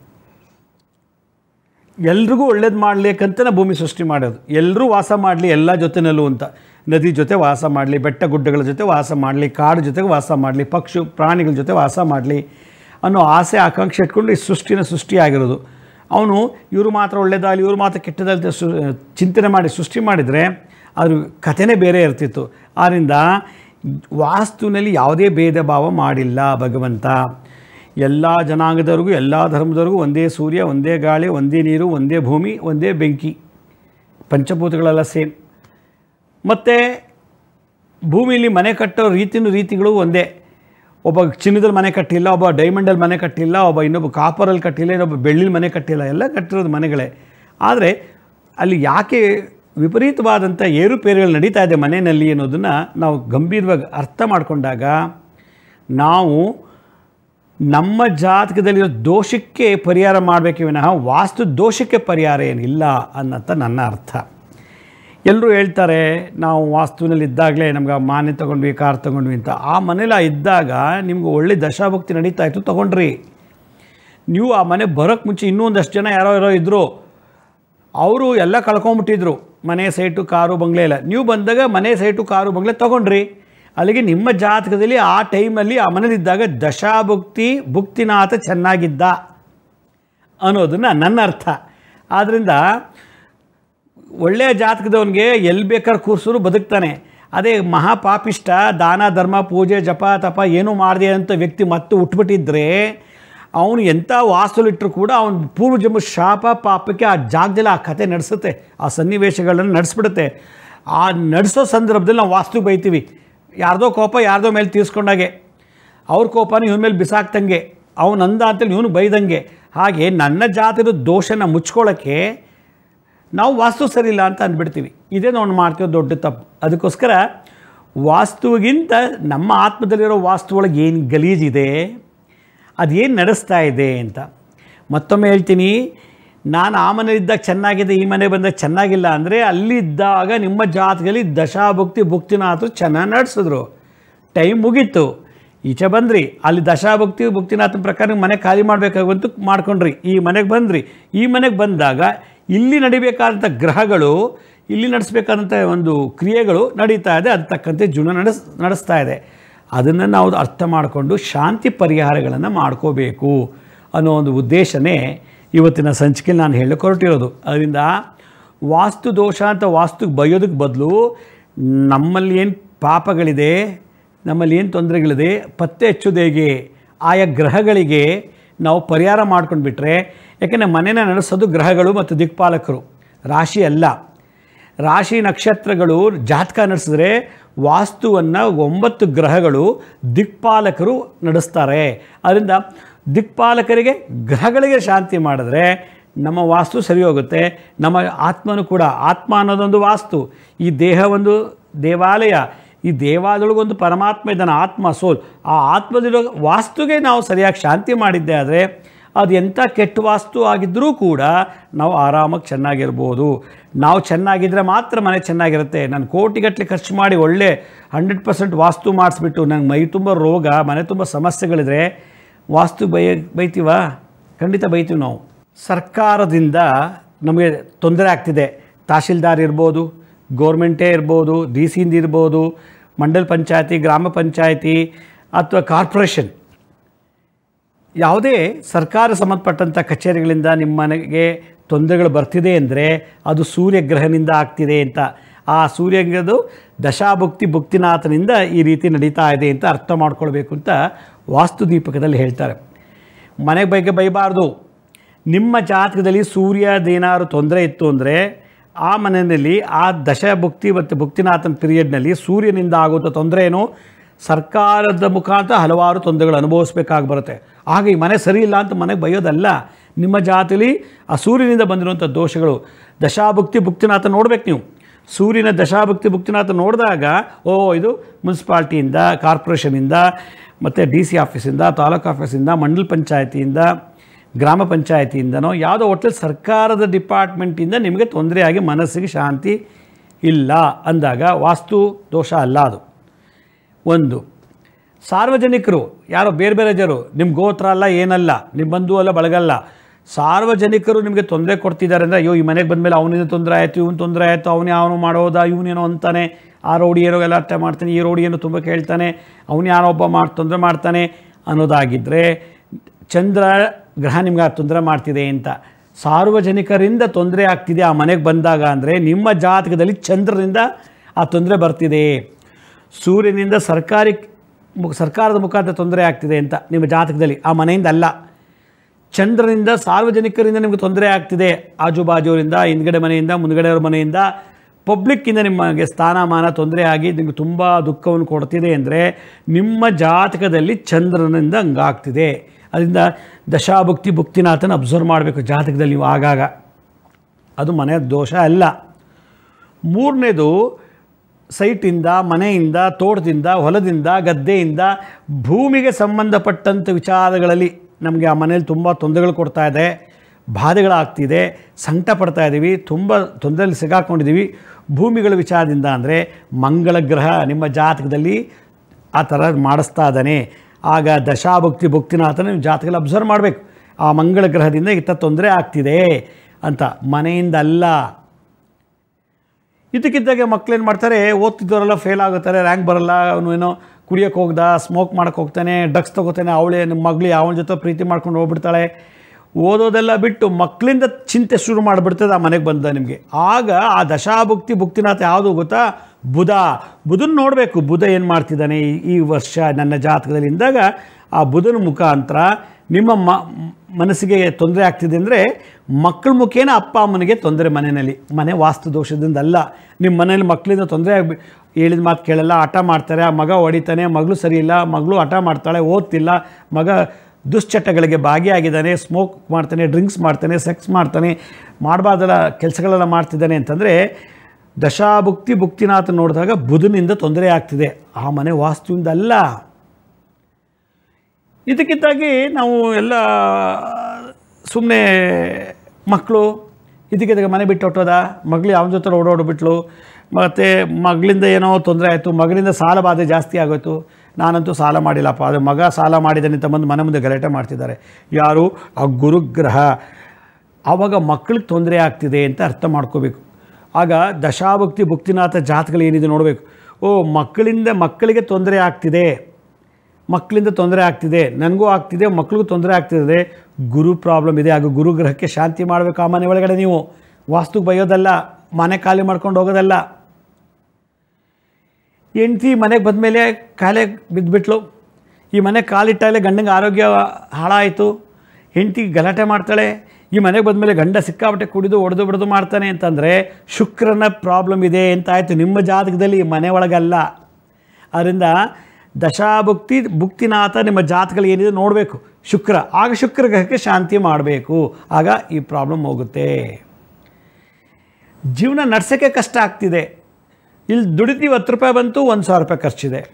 ಎಲ್ರಿಗೂ ಒಳ್ಳೇದು ಮಾಡಲಿಕ್ಕಂತನೇ ಭೂಮಿ ಸೃಷ್ಟಿ ಮಾಡೋದು. ಎಲ್ಲರೂ ವಾಸ ಮಾಡಲಿ, ಎಲ್ಲ ಜೊತೆನಲ್ಲೂ ಅಂತ. ನದಿ ಜೊತೆ ವಾಸ ಮಾಡಲಿ, ಬೆಟ್ಟ ಗುಡ್ಡಗಳ ಜೊತೆ ವಾಸ ಮಾಡಲಿ, ಕಾಡು ಜೊತೆಗೆ ವಾಸ ಮಾಡಲಿ, ಪಕ್ಷಿ, ಪ್ರಾಣಿಗಳ ಜೊತೆ ವಾಸ ಮಾಡಲಿ ಅನ್ನೋ ಆಸೆ, ಆಕಾಂಕ್ಷೆ ಇಟ್ಕೊಂಡು ಈ ಸೃಷ್ಟಿನ ಸೃಷ್ಟಿಯಾಗಿರೋದು ಅವನು ಇವರು ಮಾತ್ರ ಒಳ್ಳೇದಾಗಲಿ, ಇವರು ಮಾತ್ರ ಕೆಟ್ಟದಾಗಲಿ ಸು, ಚಿಂತನೆ ಮಾಡಿ ಸೃಷ್ಟಿ ಮಾಡಿದರೆ ಅದು ಕಥೆನೇ ಬೇರೆ ಇರ್ತಿತ್ತು. ಆದ್ದರಿಂದ ವಾಸ್ತುವಿನಲ್ಲಿ ಯಾವುದೇ ಭೇದ ಭಾವ ಮಾಡಿಲ್ಲ ಭಗವಂತ. ಎಲ್ಲ ಜನಾಂಗದವ್ರಿಗೂ, ಎಲ್ಲ ಧರ್ಮದವ್ರಿಗೂ ಒಂದೇ ಸೂರ್ಯ, ಒಂದೇ ಗಾಳಿ, ಒಂದೇ ನೀರು, ಒಂದೇ ಭೂಮಿ, ಒಂದೇ ಬೆಂಕಿ. ಪಂಚಭೂತಗಳೆಲ್ಲ ಸೇಮ್. ಮತ್ತು ಭೂಮಿಯಲ್ಲಿ ಮನೆ ಕಟ್ಟೋ ರೀತಿನೂ ರೀತಿಗಳು ಒಂದೇ. ಒಬ್ಬ ಚಿನ್ನದಲ್ಲಿ ಮನೆ ಕಟ್ಟಿಲ್ಲ, ಒಬ್ಬ ಡೈಮಂಡಲ್ಲಿ ಮನೆ ಕಟ್ಟಿಲ್ಲ, ಒಬ್ಬ ಇನ್ನೊಬ್ಬ ಕಾಪರಲ್ಲಿ ಕಟ್ಟಿಲ್ಲ, ಇನ್ನೊಬ್ಬ ಬೆಳ್ಳಿಲಿ ಮನೆ ಕಟ್ಟಿಲ್ಲ, ಎಲ್ಲ ಕಟ್ಟಿರೋದು ಮನೆಗಳೇ. ಆದರೆ ಅಲ್ಲಿ ಯಾಕೆ ವಿಪರೀತವಾದಂಥ ಏರುಪೇರುಗಳು ನಡೀತಾ ಇದೆ ಮನೆಯಲ್ಲಿ ಅನ್ನೋದನ್ನು ನಾವು ಗಂಭೀರವಾಗಿ ಅರ್ಥ ಮಾಡಿಕೊಂಡಾಗ ನಾವು ನಮ್ಮ ಜಾತಕದಲ್ಲಿರೋ ದೋಷಕ್ಕೆ ಪರಿಹಾರ ಮಾಡಬೇಕೆ ವಿನಃ ವಾಸ್ತು ದೋಷಕ್ಕೆ ಪರಿಹಾರ ಏನಿಲ್ಲ ಅನ್ನೋಂಥ ನನ್ನ ಅರ್ಥ. ಎಲ್ಲರೂ ಹೇಳ್ತಾರೆ, ನಾವು ವಾಸ್ತುವಿನಲ್ಲಿ ಇದ್ದಾಗಲೇ ನಮ್ಗೆ ಆ ಮಾನೆ ತೊಗೊಂಡ್ವಿ, ಕಾರ್ ತೊಗೊಂಡ್ವಿ ಅಂತ. ಆ ಮನೇಲಿ ಇದ್ದಾಗ ನಿಮ್ಗೆ ಒಳ್ಳೆ ದಶಾಭಕ್ತಿ ನಡೀತಾ ಇತ್ತು, ತೊಗೊಂಡ್ರಿ. ನೀವು ಆ ಮನೆ ಬರೋಕ್ಕೆ ಮುಂಚೆ ಇನ್ನೂ ಒಂದಷ್ಟು ಜನ ಯಾರೋ ಯಾರೋ ಇದ್ದರು ಅವರು ಎಲ್ಲ ಕಳ್ಕೊಂಬಿಟ್ಟಿದ್ರು, ಮನೆ ಸೈಟು, ಕಾರು, ಬಂಗ್ಲೆ ಎಲ್ಲ. ನೀವು ಬಂದಾಗ ಮನೆ ಸೈಟು, ಕಾರು, ಬಂಗ್ಲೆ ತೊಗೊಂಡ್ರಿ. ಅಲ್ಲಿಗೆ ನಿಮ್ಮ ಜಾತಕದಲ್ಲಿ ಆ ಟೈಮಲ್ಲಿ ಆ ಮನೇಲಿದ್ದಾಗ ದಶಾಭುಕ್ತಿ ಭುಕ್ತಿನಾಥ ಚೆನ್ನಾಗಿದ್ದ ಅನ್ನೋದನ್ನು ನನ್ನ ಅರ್ಥ ಆದ್ದರಿಂದ ಒಳ್ಳೆಯ ಜಾತಕದವನಿಗೆ ಎಲ್ಲಿ ಬೇಕಾದ್ರೆ ಕೂರಿಸೋರು ಬದುಕ್ತಾನೆ. ಅದೇ ಮಹಾಪಾಪಿಷ್ಟ ದಾನ, ಧರ್ಮ, ಪೂಜೆ, ಜಪ, ತಪ ಏನೂ ಮಾಡಿದೆ ಅಂತ ವ್ಯಕ್ತಿ ಮತ್ತೆ ಉಟ್ಬಿಟ್ಟಿದ್ರೆ ಅವನು ಎಂಥ ವಾಸಲಿಟ್ಟರು ಕೂಡ ಅವನ ಪೂರ್ವಜನ್ಮ ಶಾಪ ಪಾಪಕ್ಕೆ ಆ ಜಾಗದಲ್ಲಿ ಆ ಕತೆ ನಡೆಸುತ್ತೆ. ಆ ಸನ್ನಿವೇಶಗಳನ್ನು ನಡೆಸ್ಬಿಡುತ್ತೆ. ಆ ನಡೆಸೋ ಸಂದರ್ಭದಲ್ಲಿ ನಾವು ವಾಸ್ತು ಬೈತೀವಿ. ಯಾರ್ದೋ ಕೋಪ, ಯಾರ್ದೋ ಮೇಲೆ ತೀರ್ಸ್ಕೊಂಡಾಗೆ. ಅವ್ರ ಕೋಪನ ಇವನ ಮೇಲೆ ಬಿಸಾಕ್ದಂಗೆ ಅವನು ಅಂದ ಅಂತೇಳಿ ಇವನು ಬೈದಂಗೆ. ಹಾಗೆ ನನ್ನ ಜಾತಿದ ದೋಷನ ಮುಚ್ಕೊಳ್ಳೋಕ್ಕೆ ನಾವು ವಾಸ್ತು ಸರಿಯಿಲ್ಲ ಅಂತ ಅಂದ್ಬಿಡ್ತೀವಿ. ಇದೇ ನಾವು ಮಾಡ್ತೀವಿ ದೊಡ್ಡ ತಪ್ಪು. ಅದಕ್ಕೋಸ್ಕರ ವಾಸ್ತುವಿಗಿಂತ ನಮ್ಮ ಆತ್ಮದಲ್ಲಿರೋ ವಾಸ್ತು ಒಳಗೆ ಏನು ಗಲೀಜಿದೆ ಅದೇನು ನಡೆಸ್ತಾ ಇದೆ ಅಂತ ಮತ್ತೊಮ್ಮೆ ಹೇಳ್ತೀನಿ. ನಾನು ಆ ಮನೆಯಲ್ಲಿದ್ದಾಗ ಚೆನ್ನಾಗಿದೆ, ಈ ಮನೆ ಬಂದಾಗ ಚೆನ್ನಾಗಿಲ್ಲ ಅಂದರೆ ಅಲ್ಲಿದ್ದಾಗ ನಿಮ್ಮ ಜಾತಕದಲ್ಲಿ ದಶಾಭುಕ್ತಿ, ಭುಕ್ತಿನಾಥರು ಚೆನ್ನಾಗಿ ನಡೆಸಿದ್ರು. ಟೈಮ್ ಮುಗೀತು. ಈಚೆ ಬಂದ್ರಿ. ಅಲ್ಲಿ ದಶಾಭಕ್ತಿ, ಭುಕ್ತಿನಾಥನ ಪ್ರಕಾರ ಮನೆ ಖಾಲಿ ಮಾಡಬೇಕಾಗುವಂತ ಮಾಡ್ಕೊಂಡ್ರಿ. ಈ ಮನೆಗೆ ಬಂದ್ರಿ. ಈ ಮನೆಗೆ ಬಂದಾಗ ಇಲ್ಲಿ ನಡಿಬೇಕಾದಂಥ ಗ್ರಹಗಳು, ಇಲ್ಲಿ ನಡೆಸಬೇಕಾದಂಥ ಒಂದು ಕ್ರಿಯೆಗಳು ನಡೀತಾ ಇದೆ. ಅದು ತಕ್ಕಂತೆ ಜೀವನ ನಡೆಸ್, ನಡೆಸ್ತಾ ಇದೆ. ಅದನ್ನು ನಾವು ಅರ್ಥ ಮಾಡಿಕೊಂಡು ಶಾಂತಿ ಪರಿಹಾರಗಳನ್ನು ಮಾಡ್ಕೋಬೇಕು ಅನ್ನೋ ಒಂದು ಉದ್ದೇಶನೇ ಇವತ್ತಿನ ಸಂಚಿಕೆ ನಾನು ಹೇಳಕ್ಕೆ ಅದರಿಂದ ವಾಸ್ತು ದೋಷ ಅಂತ ವಾಸ್ತುಗೆ ಬೈಯೋದಕ್ಕೆ ಬದಲು ನಮ್ಮಲ್ಲಿ ಏನು ಪಾಪಗಳಿದೆ, ನಮ್ಮಲ್ಲಿ ಏನು ತೊಂದರೆಗಳಿದೆ, ಪತ್ತೆ ಹಚ್ಚೋದು ಹೇಗೆ ಆಯಾ ಗ್ರಹಗಳಿಗೆ ನಾವು ಪರಿಹಾರ ಮಾಡ್ಕೊಂಡು ಬಿಟ್ಟರೆ ಯಾಕೆಂದರೆ ಮನೆನ ನಡೆಸೋದು ಗ್ರಹಗಳು ಮತ್ತು ದಿಕ್ಪಾಲಕರು. ರಾಶಿ ಅಲ್ಲ. ರಾಶಿ ನಕ್ಷತ್ರಗಳು ಜಾತಕ ನಡೆಸಿದ್ರೆ ವಾಸ್ತುವನ್ನು ಒಂಬತ್ತು ಗ್ರಹಗಳು ದಿಕ್ಪಾಲಕರು ನಡೆಸ್ತಾರೆ. ಅದರಿಂದ ದಿಕ್ಪಾಲಕರಿಗೆ, ಗ್ರಹಗಳಿಗೆ ಶಾಂತಿ ಮಾಡಿದ್ರೆ ನಮ್ಮ ವಾಸ್ತು ಸರಿ ಹೋಗುತ್ತೆ ನಮ್ಮ ಆತ್ಮನೂ ಕೂಡ, ಆತ್ಮ ಅನ್ನೋದೊಂದು ವಾಸ್ತು. ಈ ದೇಹ ಒಂದು ದೇವಾಲಯ. ಈ ದೇವಾಲಯದೊಳಗೊಂದು ಪರಮಾತ್ಮ ಇದ್ದಾನೆ, ಆತ್ಮ ಸೋಲ್ ಆ ಆತ್ಮದಿರೋ ವಾಸ್ತುಗೆ ನಾವು ಸರಿಯಾಗಿ ಶಾಂತಿ ಮಾಡಿದ್ದೆ ಆದರೆ ಅದು ಎಂಥ ಕೆಟ್ಟ ವಾಸ್ತು ಆಗಿದ್ದರೂ ಕೂಡ ನಾವು ಆರಾಮಾಗಿ ಚೆನ್ನಾಗಿರ್ಬೋದು. ನಾವು ಚೆನ್ನಾಗಿದ್ದರೆ ಮಾತ್ರ ಮನೆ ಚೆನ್ನಾಗಿರುತ್ತೆ. ನಾನು ಕೋಟಿಗಟ್ಟಲೆ ಖರ್ಚು ಮಾಡಿ ಒಳ್ಳೆ ಹಂಡ್ರೆಡ್ ಪರ್ಸೆಂಟ್ ವಾಸ್ತು ಮಾಡಿಸ್ಬಿಟ್ಟು ನಂಗೆ ಮೈ ತುಂಬ ರೋಗ, ಮನೆ ತುಂಬ ಸಮಸ್ಯೆಗಳಿದ್ರೆ ವಾಸ್ತು ಬಯ, ಬೈತೀವ? ಖಂಡಿತ ಬೈತೀವಿ ನಾವು. ಸರ್ಕಾರದಿಂದ ನಮಗೆ ತೊಂದರೆ ಆಗ್ತಿದೆ. ತಹಶೀಲ್ದಾರ್ ಇರ್ಬೋದು, ಗೋರ್ಮೆಂಟೇ ಇರ್ಬೋದು, ಡಿ ಸಿಯಿಂದ ಇರ್ಬೋದು, ಮಂಡಲ್ ಪಂಚಾಯತಿ, ಗ್ರಾಮ ಪಂಚಾಯತಿ ಅಥವಾ ಕಾರ್ಪೊರೇಷನ್. ಯಾವುದೇ ಸರ್ಕಾರ ಸಂಬಂಧಪಟ್ಟಂಥ ಕಚೇರಿಗಳಿಂದ ನಿಮ್ಮ ಮನೆಗೆ ತೊಂದರೆಗಳು ಬರ್ತಿದೆ ಅಂದರೆ ಅದು ಸೂರ್ಯಗ್ರಹನಿಂದ ಆಗ್ತಿದೆ ಅಂತ. ಆ ಸೂರ್ಯಗ್ರಹದು ದಶಾಭುಕ್ತಿ ಭುಕ್ತಿನಾಥನಿಂದ ಈ ರೀತಿ ನಡೀತಾ ಇದೆ ಅಂತ ಅರ್ಥ ಮಾಡ್ಕೊಳ್ಬೇಕು ಅಂತ ವಾಸ್ತುದೀಪಕದಲ್ಲಿ ಹೇಳ್ತಾರೆ. ಮನೆಗೆ ಬಗ್ಗೆ ಬೈಬಾರ್ದು. ನಿಮ್ಮ ಜಾತಕದಲ್ಲಿ ಸೂರ್ಯದೇನಾದ್ರು ತೊಂದರೆ ಇತ್ತು ಅಂದರೆ ಆ ಮನೆಯಲ್ಲಿ, ಆ ದಶಭುಕ್ತಿ ಮತ್ತು ಭುಕ್ತಿನಾಥನ ಪಿರಿಯಡ್ನಲ್ಲಿ ಸೂರ್ಯನಿಂದ ಆಗುವಂಥ ತೊಂದರೆ ಏನು? ಸರ್ಕಾರದ ಮುಖಾಂತರ ಹಲವಾರು ತೊಂದರೆಗಳು ಅನುಭವಿಸ್ಬೇಕಾಗಿ ಬರುತ್ತೆ. ಆಗ ಈ ಮನೆ ಸರಿ ಇಲ್ಲ ಅಂತ ಮನೆಗೆ ಬೈಯೋದಲ್ಲ. ನಿಮ್ಮ ಜಾತಿಲಿ ಆ ಸೂರ್ಯನಿಂದ ಬಂದಿರುವಂಥ ದೋಷಗಳು. ದಶಾಭುಕ್ತಿ ಭುಕ್ತಿನಾಥ ನೋಡ್ಬೇಕು ನೀವು. ಸೂರ್ಯನ ದಶಾಭಕ್ತಿ ಭುಕ್ತಿನಾಥ ನೋಡಿದಾಗ, ಓ, ಇದು ಮುನ್ಸಿಪಾಲ್ಟಿಯಿಂದ ಕಾರ್ಪೊರೇಷನಿಂದ ಮತ್ತು ಡಿ ಸಿ ಆಫೀಸಿಂದ, ತಾಲೂಕು ಆಫೀಸಿಂದ, ಮಂಡಲ ಪಂಚಾಯತಿಯಿಂದ, ಗ್ರಾಮ ಪಂಚಾಯತಿಯಿಂದನೋ, ಯಾವುದೋ ಒಟ್ಟಲ್ಲಿ ಸರ್ಕಾರದ ಡಿಪಾರ್ಟ್ಮೆಂಟಿಂದ ನಿಮಗೆ ತೊಂದರೆಯಾಗಿ ಮನಸ್ಸಿಗೆ ಶಾಂತಿ ಇಲ್ಲ ಅಂದಾಗ ವಾಸ್ತು ದೋಷ ಅಲ್ಲ ಅದು. ಒಂದು, ಸಾರ್ವಜನಿಕರು, ಯಾರೋ ಬೇರೆ ಬೇರೆ ಜನರು ನಿಮ್ಮ ಗೋತ್ರ ಅಲ್ಲ, ಏನಲ್ಲ ನಿಮ್ಮ ಬಂಧು ಅಲ್ಲ, ಬಳಗಲ್ಲ ಸಾರ್ವಜನಿಕರು ನಿಮಗೆ ತೊಂದರೆ ಕೊಡ್ತಿದ್ದಾರೆ ಅಂದರೆ, ಅಯ್ಯೋ, ಈ ಮನೆಗೆ ಬಂದಮೇಲೆ ಅವನಿಂದ ತೊಂದರೆ ಆಯಿತು, ಇವನು ತೊಂದರೆ ಆಯಿತು, ಅವನೇ ಅವನು ಮಾಡೋದಾ, ಇವನೇನೋ ಅಂತಾನೆ. ಆ ರೋಡಿ ಏನೋ ಎಲ್ಲ ಅರ್ಥ ಮಾಡ್ತಾನೆ, ಈ ರೋಡಿ ಏನೋ ತುಂಬ ಕೇಳ್ತಾನೆ, ಅವನು ಒಬ್ಬ ಮಾಡಿ, ತೊಂದರೆ ಮಾಡ್ತಾನೆ ಅನ್ನೋದಾಗಿದ್ದರೆ ಚಂದ್ರ ಗ್ರಹ ನಿಮ್ಗೆ ಆ ತೊಂದರೆ ಮಾಡ್ತಿದೆ ಅಂತ. ಸಾರ್ವಜನಿಕರಿಂದ ತೊಂದರೆ ಆಗ್ತಿದೆ ಆ ಮನೆಗೆ ಬಂದಾಗ ಅಂದರೆ, ನಿಮ್ಮ ಜಾತಕದಲ್ಲಿ ಚಂದ್ರನಿಂದ ಆ ತೊಂದರೆ ಬರ್ತಿದೆ. ಸೂರ್ಯನಿಂದ ಸರ್ಕಾರಿ, ಸರ್ಕಾರದ ಮುಖಾಂತರ ತೊಂದರೆ ಆಗ್ತಿದೆ ಅಂತ ನಿಮ್ಮ ಜಾತಕದಲ್ಲಿ, ಆ ಮನೆಯಿಂದ ಅಲ್ಲ. ಚಂದ್ರನಿಂದ ಸಾರ್ವಜನಿಕರಿಂದ ನಿಮಗೆ ತೊಂದರೆ ಆಗ್ತಿದೆ. ಆಜುಬಾಜುವರಿಂದ, ಹಿಂದ್ಗಡೆ ಮನೆಯಿಂದ, ಮುಂದ್ಗಡೆಯವ್ರ ಮನೆಯಿಂದ ಪಬ್ಲಿಕ್ಕಿಂದ ನಿಮಗೆ ಸ್ಥಾನಮಾನ ತೊಂದರೆ ಆಗಿ ನಿಮಗೆ ತುಂಬ ದುಃಖವನ್ನು ಕೊಡ್ತಿದೆ ಅಂದರೆ ನಿಮ್ಮ ಜಾತಕದಲ್ಲಿ ಚಂದ್ರನಿಂದ ಹಂಗಾಗ್ತಿದೆ. ಅದರಿಂದ ದಶಾಭುಕ್ತಿ, ಭುಕ್ತಿನಾಥನ ಅಬ್ಸರ್ವ್ ಮಾಡಬೇಕು ಜಾತಕದಲ್ಲಿ ನೀವು ಆಗಾಗ. ಅದು ಮನೆಯ ದೋಷ ಅಲ್ಲ. ಮೂರನೇದು ಸೈಟಿಂದ, ಮನೆಯಿಂದ, ತೋಟದಿಂದ, ಹೊಲದಿಂದ, ಗದ್ದೆಯಿಂದ, ಭೂಮಿಗೆ ಸಂಬಂಧಪಟ್ಟಂಥ ವಿಚಾರಗಳಲ್ಲಿ ನಮಗೆ ಆ ಮನೇಲಿ ತುಂಬ ತೊಂದರೆಗಳು ಕೊಡ್ತಾ ಇದೆ, ಬಾಧೆಗಳಾಗ್ತಿದೆ, ಸಂಕಟ ಪಡ್ತಾ ಇದ್ದೀವಿ ತುಂಬ ತೊಂದರೆಯಲ್ಲಿ ಸಿಗಾಕೊಂಡಿದ್ದೀವಿ ಭೂಮಿಗಳ ವಿಚಾರದಿಂದ ಅಂದರೆ ಮಂಗಳ ಗ್ರಹ ನಿಮ್ಮ ಜಾತಕದಲ್ಲಿ ಆ ಥರ ಮಾಡಿಸ್ತಾ ಇದ್ದಾನೆ. ಆಗ ದಶಾಭಕ್ತಿ ಭಕ್ತಿನಾಥನ ನೀವು ಜಾತಕದಲ್ಲಿ ಅಬ್ಸರ್ವ್ ಮಾಡಬೇಕು. ಆ ಮಂಗಳ ಗ್ರಹದಿಂದ ಇತ್ತ ತೊಂದರೆ ಆಗ್ತಿದೆ ಅಂತ. ಮನೆಯಿಂದ ಅಲ್ಲ. ಇದಕ್ಕಿದ್ದಾಗೆ ಮಕ್ಕಳೇನು ಮಾಡ್ತಾರೆ? ಓದ್ತಿದ್ದವರೆಲ್ಲ ಫೇಲ್ ಆಗುತ್ತಾರೆ ರ್ಯಾಂಕ್ ಬರಲ್ಲ, ಅವನು ಏನೋ ಕುಡಿಯೋಕೆ ಹೋಗ್ದ ಸ್ಮೋಕ್ ಮಾಡೋಕೆ ಹೋಗ್ತಾನೆ ಡ್ರಗ್ಸ್ ತೊಗೋತಾನೆ, ಅವಳೇ ನಿಮ್ಮ ಮಗಳು ಅವನ ಜೊತೆ ಪ್ರೀತಿ ಮಾಡ್ಕೊಂಡು ಹೋಗ್ಬಿಡ್ತಾಳೆ. ಓದೋದೆಲ್ಲ ಬಿಟ್ಟು ಮಕ್ಕಳಿಂದ ಚಿಂತೆ ಶುರು ಮಾಡಿಬಿಡ್ತದೆ ಆ ಮನೆಗೆ ಬಂದ ನಿಮಗೆ. ಆಗ ಆ ದಶಾಭುಕ್ತಿ ಭುಕ್ತಿನಾಥ ಯಾವುದು ಗೊತ್ತಾ? ಬುಧ. ಬುಧನ ನೋಡಬೇಕು, ಬುಧ ಏನು ಮಾಡ್ತಿದ್ದಾನೆ ಈ- ವರ್ಷ ನನ್ನ ಜಾತಕದಲ್ಲಿ. ಇದ್ದಾಗ ಆ ಬುಧನ ಮುಖಾಂತರ ನಿಮ್ಮ ಮನಸ್ಸಿಗೆ ತೊಂದರೆ ಆಗ್ತಿದೆ ಅಂದರೆ ಮಕ್ಕಳ ಮುಖೇನ ಅಪ್ಪ ಅಮ್ಮನಿಗೆ ತೊಂದರೆ ಮನೆಯಲ್ಲಿ. ಮನೆ ವಾಸ್ತು ದೋಷದಿಂದ ಅಲ್ಲ ನಿಮ್ಮ ಮನೇಲಿ ಮಕ್ಕಳಿಂದ ತೊಂದರೆ ಆಗಿ ಹೇಳಿದ ಮಾತು ಕೇಳಲ್ಲ, ಹಠ ಮಾಡ್ತಾರೆ, ಆ ಮಗ ಹೊಡಿತಾನೆ, ಮಗಳು ಸರಿ ಇಲ್ಲ, ಮಗಳು ಹಠ ಮಾಡ್ತಾಳೆ, ಓದ್ತಿಲ್ಲ, ಮಗ ದುಶ್ಚಟಗಳಿಗೆ ಭಾಗಿಯಾಗಿದ್ದಾನೆ ಸ್ಮೋಕ್ ಮಾಡ್ತಾನೆ ಡ್ರಿಂಕ್ಸ್ ಮಾಡ್ತಾನೆ ಸೆಕ್ಸ್ ಮಾಡ್ತಾನೆ, ಮಾಡಬಾರ್ದಲ್ಲ, ಕೆಲಸಗಳೆಲ್ಲ ಮಾಡ್ತಿದ್ದಾನೆ ಅಂತಂದರೆ, ದಶಾಭುಕ್ತಿ ಭುಕ್ತಿನಾಥ ನೋಡಿದಾಗ ಬುಧನಿಂದ ತೊಂದರೆ ಆಗ್ತಿದೆ. ಆ ಮನೆ ವಾಸ್ತುವಿಂದ ಅಲ್ಲ ಇದಕ್ಕಿದ್ದಾಗಿ ನಾವು ಎಲ್ಲ ಸುಮ್ಮನೆ ಮಕ್ಕಳು ಇದಕ್ಕಿದ್ದಾಗ ಮನೆ ಬಿಟ್ಟು ಹೊಟ್ಟೋದ ಮಗಳು ಅವನ ಜೊತೆ ಓಡೋಡ್ಬಿಟ್ಲು ಮತ್ತು ಮಗಳಿಂದ ಏನೋ ತೊಂದರೆ ಆಯಿತು, ಮಗಳಿಂದ ಸಾಲ ಬಾಧೆ ಜಾಸ್ತಿ ಆಗೋಯ್ತು, ನಾನಂತೂ ಸಾಲ ಮಾಡಿಲ್ಲಪ್ಪ, ಆದರೆ ಮಗ ಸಾಲ ಮಾಡಿದ್ದಾನೆ ಅಂತ ಬಂದು ಮನೆ ಮುಂದೆ ಗಲಾಟೆ ಮಾಡ್ತಿದ್ದಾರೆ. ಯಾರು? ಆ ಗುರುಗ್ರಹ. ಆವಾಗ ಮಕ್ಕಳಿಗೆ ತೊಂದರೆ ಆಗ್ತಿದೆ ಅಂತ ಅರ್ಥ ಮಾಡ್ಕೋಬೇಕು. ಆಗ ದಶಾಭಕ್ತಿ, ಭುಕ್ತಿನಾಥ ಜಾತಕಗಳು ಏನಿದೆ ನೋಡಬೇಕು. ಓ, ಮಕ್ಕಳಿಂದ ಮಕ್ಕಳಿಗೆ ತೊಂದರೆ ಆಗ್ತಿದೆ. ಮಕ್ಕಳಿಂದ ತೊಂದರೆ ಆಗ್ತಿದೆ, ನನಗೂ ಆಗ್ತಿದೆ ಮಕ್ಕಳಿಗೂ ತೊಂದರೆ ಆಗ್ತಿದೆ, ಗುರು ಪ್ರಾಬ್ಲಮ್ ಇದೆ, ಹಾಗೂ ಗುರು ಗ್ರಹಕ್ಕೆ ಶಾಂತಿ ಮಾಡಬೇಕು ಆ ಮನೆ ಒಳಗಡೆ ನೀವು. ವಾಸ್ತುಗೆ ಬೈಯೋದಲ್ಲ, ಮನೆ ಖಾಲಿ ಮಾಡ್ಕೊಂಡು ಹೋಗೋದಲ್ಲ. ಹೆಂಡ್ತಿ ಮನೆಗೆ ಬಂದಮೇಲೆ ಕಾಯಿಲೆ ಬಿದ್ದುಬಿಟ್ಲು ಈ ಮನೆ ಕಾಲಿಟ್ಟಾಗಲೇ ಗಂಡಂಗೆ ಆರೋಗ್ಯ ಹಾಳಾಯಿತು. ಹೆಂಡತಿ ಗಲಾಟೆ ಮಾಡ್ತಾಳೆ, ಈ ಮನೆಗೆ ಬಂದಮೇಲೆ ಗಂಡ ಸಿಕ್ಕಾಪಟ್ಟೆ ಕುಡಿದು, ಒಡೆದು ಬಿಡದು ಮಾಡ್ತಾನೆ ಅಂತಂದರೆ ಶುಕ್ರನ ಪ್ರಾಬ್ಲಮ್ ಇದೆ ಅಂತ ಆಯಿತು ನಿಮ್ಮ ಜಾತಕದಲ್ಲಿ ಮನೆ ಒಳಗಲ್ಲ. ಅದರಿಂದ ದಶಾಭುಕ್ತಿ, ಭುಕ್ತಿನಾಥ ನಿಮ್ಮ ಜಾತಕಗಳು ಏನಿದೆ ನೋಡಬೇಕು. ಶುಕ್ರ, ಆಗ ಶುಕ್ರ ಗ್ರಹಕ್ಕೆ ಶಾಂತಿ ಮಾಡಬೇಕು. ಆಗ ಈ ಪ್ರಾಬ್ಲಮ್ ಹೋಗುತ್ತೆ. ಜೀವನ ನಡ್ಸೋಕ್ಕೆ ಕಷ್ಟ ಆಗ್ತಿದೆ. ಇಲ್ಲಿ ದುಡಿತೀವಿ ಹತ್ತು ರೂಪಾಯಿ ಬಂತು, ಒಂದು ಸಾವಿರ ರೂಪಾಯಿ ಖರ್ಚಿದೆ.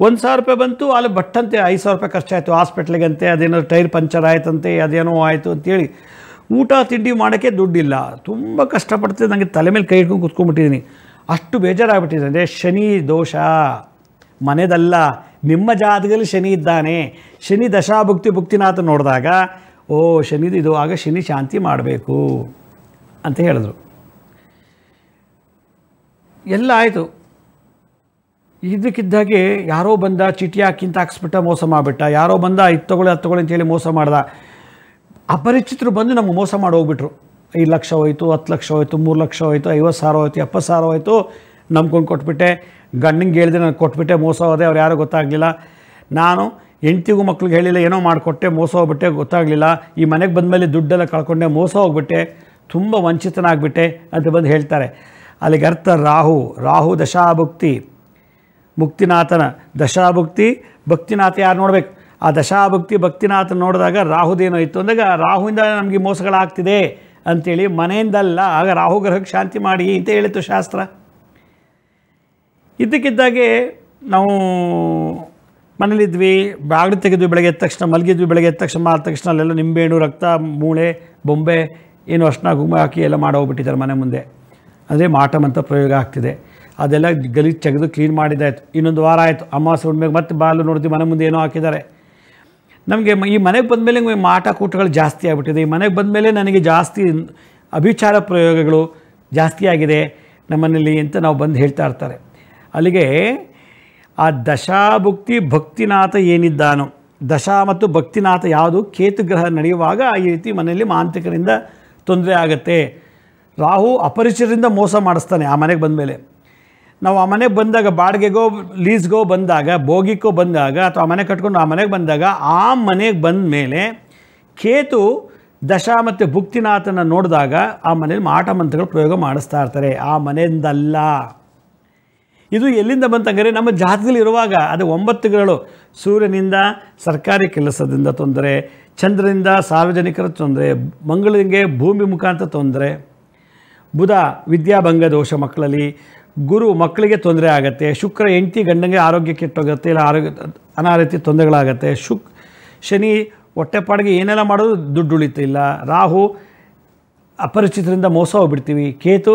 ಒಂದು ಸಾವಿರ ರೂಪಾಯಿ ಬಂತು, ಅಲ್ಲಿ ಬಟ್ಟಂತೆ ಐದು ಸಾವಿರ ರೂಪಾಯಿ ಖರ್ಚಾಯಿತು. ಹಾಸ್ಪಿಟ್ಲಿಗಂತೆ, ಅದೇನೋ ಟೈರ್ ಪಂಚರ್ ಆಯ್ತಂತೆ, ಅದೇನೋ ಆಯಿತು ಅಂತೇಳಿ ಊಟ, ತಿಂಡಿ ಮಾಡೋಕ್ಕೆ ದುಡ್ಡಿಲ್ಲ. ತುಂಬ ಕಷ್ಟಪಡ್ತಿದ್ದೆ. ನನಗೆ ತಲೆ ಮೇಲೆ ಕೈ ಹಿಡ್ಕೊಂಡು ಕುತ್ಕೊಂಡ್ಬಿಟ್ಟಿದ್ದೀನಿ. ಅಷ್ಟು ಬೇಜಾರಾಗ್ಬಿಟ್ಟಿದೆ. ಅಂದರೆ ಶನಿ ದೋಷ. ಮನೆದಲ್ಲ. ನಿಮ್ಮ ಜಾತಕದಲ್ಲಿ ಶನಿ ಇದ್ದಾನೆ. ಶನಿ ದಶಾಭುಕ್ತಿ ಭುಕ್ತಿನಾಥ ನೋಡಿದಾಗ, ಓ, ಶನಿದು ಇದು, ಆಗ ಶನಿ ಶಾಂತಿ ಮಾಡಬೇಕು ಅಂತ ಹೇಳಿದ್ರು. ಎಲ್ಲ ಆಯಿತು. ಇದಕ್ಕಿದ್ದಾಗೆ ಯಾರೋ ಬಂದ, ಚಿಟಿ ಹಾಕಿಂತ ಹಾಕ್ಸ್ಬಿಟ್ಟ, ಮೋಸ ಮಾಡಿಬಿಟ್ಟ. ಯಾರೋ ಬಂದ, ಇದು ತೊಗೊಳ್ಳಿ, ಅದು ತೊಗೊಳ್ಳಿ ಅಂತೇಳಿ ಮೋಸ ಮಾಡ್ದ. ಅಪರಿಚಿತರು ಬಂದು ನಮ್ಗೆ ಮೋಸ ಮಾಡಿ ಹೋಗ್ಬಿಟ್ರು. ಐದು ಲಕ್ಷ ಹೋಯಿತು, ಹತ್ತು ಲಕ್ಷ ಹೋಯಿತು, ಮೂರು ಲಕ್ಷ ಹೋಯಿತು ಐವತ್ತು ಸಾವಿರ ಹೋಯ್ತು ಎಪ್ಪತ್ತು ಸಾವಿರ ಹೋಯ್ತು, ನಂಬ್ಕೊಂಡು ಕೊಟ್ಬಿಟ್ಟೆ. ಗಂಡಂಗೆ ಹೇಳಿದೆ ನಾನು ಕೊಟ್ಬಿಟ್ಟೆ, ಮೋಸ ಹೋದೆ, ಅವ್ರು ಯಾರೂ ಗೊತ್ತಾಗಲಿಲ್ಲ. ನಾನು ಹೆಂಡ್ತಿಗೂ ಮಕ್ಳಿಗೆ ಹೇಳಿಲ್ಲ, ಏನೋ ಮಾಡಿಕೊಟ್ಟೆ, ಮೋಸ ಹೋಗ್ಬಿಟ್ಟೆ, ಗೊತ್ತಾಗಲಿಲ್ಲ. ಈ ಮನೆಗೆ ಬಂದ ಮೇಲೆ ದುಡ್ಡೆಲ್ಲ ಕಳ್ಕೊಂಡೆ, ಮೋಸ ಹೋಗ್ಬಿಟ್ಟೆ, ತುಂಬ ವಂಚಿತನಾಗ್ಬಿಟ್ಟೆ ಅಂತ ಬಂದು ಹೇಳ್ತಾರೆ. ಅಲ್ಲಿಗೆ ಅರ್ಥ ರಾಹು ರಾಹು ದಶಾಭುಕ್ತಿ, ಮುಕ್ತಿನಾಥನ ದಶಾಭುಕ್ತಿ, ಭಕ್ತಿನಾಥ ಯಾರು ನೋಡ್ಬೇಕು? ಆ ದಶಾಭುಕ್ತಿ, ಭಕ್ತಿನಾಥನ ನೋಡಿದಾಗ ರಾಹುದೇನೋ ಇತ್ತು ಅಂದಾಗ, ರಾಹುವಿಂದ ನಮಗೆ ಮೋಸಗಳಾಗ್ತಿದೆ ಅಂಥೇಳಿ ಮನೆಯಿಂದಲ್ಲ, ಆಗ ರಾಹು ಗ್ರಹಕ್ಕೆ ಶಾಂತಿ ಮಾಡಿ ಅಂತ ಹೇಳಿತ್ತು ಶಾಸ್ತ್ರ. ಇದ್ದಕ್ಕಿದ್ದಾಗೆ ನಾವು ಮನೇಲಿದ್ವಿ ಬಾಗಿಲು ತೆಗೆದ್ವಿ ಬೆಳಗ್ಗೆ ಎದ್ದ ತಕ್ಷಣ, ಮಲಗಿದ್ವಿ ಬೆಳಗ್ಗೆ ಎದ್ದ ತಕ್ಷಣ ಆದ ತಕ್ಷಣ ಅಲ್ಲೆಲ್ಲ ನಿಂಬೆಹಣ್ಣು, ರಕ್ತ, ಮೂಳೆ, ಬೊಂಬೆ, ಏನು ಅಷ್ಟನ ಗುಮ್ಮ ಹಾಕಿ ಎಲ್ಲ ಮಾಡೋಗ್ಬಿಟ್ಟಿದ್ದಾರೆ ಮನೆ ಮುಂದೆ. ಅಂದರೆ ಮಾಟಮ್ ಅಂತ ಪ್ರಯೋಗ ಆಗ್ತಿದೆ. ಅದೆಲ್ಲ ಗಲೀಜು ತೆಗೆದು ಕ್ಲೀನ್ ಮಾಡಿದ್ದಾಯಿತು. ಇನ್ನೊಂದು ವಾರ ಆಯಿತು. ಅಮಾವಾಸ್ಯೆ ಹುಣ್ಣಿಮೆಗೆ ಮತ್ತೆ ಬಾಲು ನೋಡ್ತೀವಿ. ಮನೆ ಮುಂದೆ ಏನೋ ಹಾಕಿದ್ದಾರೆ. ನಮಗೆ ಈ ಮನೆಗೆ ಬಂದಮೇಲೆ ಮಾಟ ಕೂಟಗಳು ಜಾಸ್ತಿ ಆಗಿಬಿಟ್ಟಿದೆ. ಈ ಮನೆಗೆ ಬಂದಮೇಲೆ ನನಗೆ ಜಾಸ್ತಿ ಅಭಿಚಾರ ಪ್ರಯೋಗಗಳು ಜಾಸ್ತಿ ಆಗಿದೆ. ನಮ್ಮನೇಲಿ ಅಂತ ನಾವು ಬಂದು ಹೇಳ್ತಾ ಇರ್ತಾರೆ. ಅಲ್ಲಿಗೆ ಆ ದಶಾಭುಕ್ತಿ ಭಕ್ತಿನಾಥ ಏನಿದ್ದಾನೋ, ದಶಾ ಮತ್ತು ಭಕ್ತಿನಾಥ ಯಾವುದು? ಕೇತು ಗ್ರಹ ನಡೆಯುವಾಗ ಈ ರೀತಿ ಮನೆಯಲ್ಲಿ ಮಾಂತ್ರಿಕರಿಂದ ತೊಂದರೆ ಆಗುತ್ತೆ. ರಾಹು ಅಪರಿಚಿತರಿಂದ ಮೋಸ ಮಾಡಿಸ್ತಾನೆ ಆ ಮನೆಗೆ ಬಂದ ಮೇಲೆ ನಾವು ಆ ಮನೆಗೆ ಬಂದಾಗ, ಬಾಡಿಗೆಗೋ, ಲೀಸ್ಗೋ ಬಂದಾಗ ಭೋಗಿಕ್ಕೋ ಬಂದಾಗ ಅಥವಾ ಆ ಮನೆ ಕಟ್ಕೊಂಡು ಆ ಮನೆಗೆ ಬಂದಾಗ ಆ ಮನೆಗೆ ಬಂದ ಮೇಲೆ ಕೇತು ದಶಾ ಮತ್ತು ಭುಕ್ತಿನಾಥನ ನೋಡಿದಾಗ ಆ ಮನೇಲಿ ಮಾಟ ಮಂತ್ರಗಳು ಪ್ರಯೋಗ ಮಾಡಿಸ್ತಾ ಇರ್ತಾರೆ. ಆ ಮನೆಯಿಂದಲ್ಲ. ಇದು ಎಲ್ಲಿಂದ ಬಂತಂದರೆ ನಮ್ಮ ಜಾತಕದಲ್ಲಿ ಇರುವಾಗ, ಅದು ಒಂಬತ್ತುಗಳು ಸೂರ್ಯನಿಂದ ಸರ್ಕಾರಿ ಕೆಲಸದಿಂದ ತೊಂದರೆ, ಚಂದ್ರನಿಂದ ಸಾರ್ವಜನಿಕರ ತೊಂದರೆ, ಮಂಗಳನಿಗೆ ಭೂಮಿ ಮುಖಾಂತರ ತೊಂದರೆ. ಬುಧ ವಿದ್ಯಾಭಂಗ ದೋಷ ಮಕ್ಕಳಲ್ಲಿ. ಗುರು ಮಕ್ಕಳಿಗೆ ತೊಂದರೆ ಆಗುತ್ತೆ. ಶುಕ್ರ, ಹೆಂಡತಿ ಗಂಡಂಗೆ ಆರೋಗ್ಯ ಕೆಟ್ಟೋಗುತ್ತೆ, ಇಲ್ಲ ಆರೋಗ್ಯ, ಅನಾರೋಗ್ಯ ತೊಂದರೆಗಳಾಗುತ್ತೆ. ಶುಕ್, ಶನಿ ಹೊಟ್ಟೆಪಾಡಿಗೆ ಏನೆಲ್ಲ ಮಾಡೋದು ದುಡ್ಡು ಉಳಿತಿಲ್ಲ ರಾಹು ಅಪರಿಚಿತರಿಂದ ಮೋಸ ಹೋಗ್ಬಿಡ್ತೀವಿ. ಕೇತು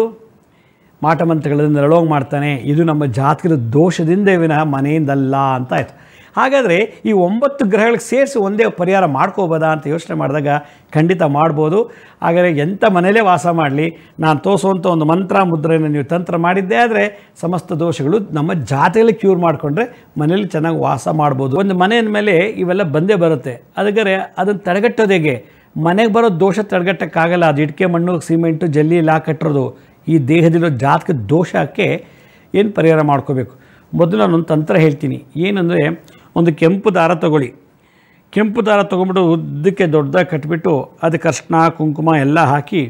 ಮಾಟಮಂತ್ರಗಳಿಂದ ನರಳೋಂಗ್ ಮಾಡ್ತಾನೆ, ಇದು ನಮ್ಮ ಜಾತಕದ ದೋಷದಿಂದ ವಿನಃ ಮನೆಯಿಂದಲ್ಲ ಅಂತ ಆಯಿತು. ಹಾಗಾದರೆ ಈ ಒಂಬತ್ತು ಗ್ರಹಗಳಿಗೆ ಸೇರಿಸಿ ಒಂದೇ ಪರಿಹಾರ ಮಾಡ್ಕೋಬೋದಾ ಅಂತ ಯೋಚನೆ ಮಾಡಿದಾಗ ಖಂಡಿತ ಮಾಡ್ಬೋದು. ಹಾಗಾದರೆ ಎಂಥ ಮನೇಲೇ ವಾಸ ಮಾಡಲಿ, ನಾನು ತೋರಿಸುವಂಥ ಒಂದು ಮಂತ್ರ, ಮುದ್ರೆಯನ್ನು ನೀವು ತಂತ್ರ ಮಾಡಿದ್ದೇ ಆದರೆ ಸಮಸ್ತ ದೋಷಗಳು ನಮ್ಮ ಜಾತಿಯಲ್ಲಿ ಕ್ಯೂರ್ ಮಾಡಿಕೊಂಡ್ರೆ ಮನೇಲಿ ಚೆನ್ನಾಗಿ ವಾಸ ಮಾಡ್ಬೋದು. ಒಂದು ಮನೆಯ ಮೇಲೆ ಇವೆಲ್ಲ ಬಂದೇ ಬರುತ್ತೆ. ಅದಕ್ಕೆ ಅದನ್ನು ತಡೆಗಟ್ಟೋದು ಹೇಗೆ? ಮನೆಗೆ ಬರೋ ದೋಷ ತಡೆಗಟ್ಟಕ್ಕಾಗಲ್ಲ. ಅದು ಇಟ್ಕೆ ಮಣ್ಣು, ಸಿಮೆಂಟು, ಜಲ್ಲಿ ಎಲ್ಲ ಕಟ್ಟಿರೋದು ಈ ದೇಹದಲ್ಲಿರೋ ಜಾತಕ ದೋಷಕ್ಕೆ ಏನು ಪರಿಹಾರ ಮಾಡ್ಕೋಬೇಕು? ಮೊದಲು ನಾನೊಂದು ತಂತ್ರ ಹೇಳ್ತೀನಿ. ಏನಂದರೆ ಒಂದು ಕೆಂಪು ದಾರ ತಗೊಳ್ಳಿ. ಕೆಂಪು ದಾರ ತೊಗೊಂಬಿಟ್ಟು ಉದ್ದಕ್ಕೆ ದೊಡ್ಡದಾಗಿ ಕಟ್ಬಿಟ್ಟು ಅದಕ್ಕೆ ಅರ್ಶಿನ ಕುಂಕುಮ ಎಲ್ಲ ಹಾಕಿ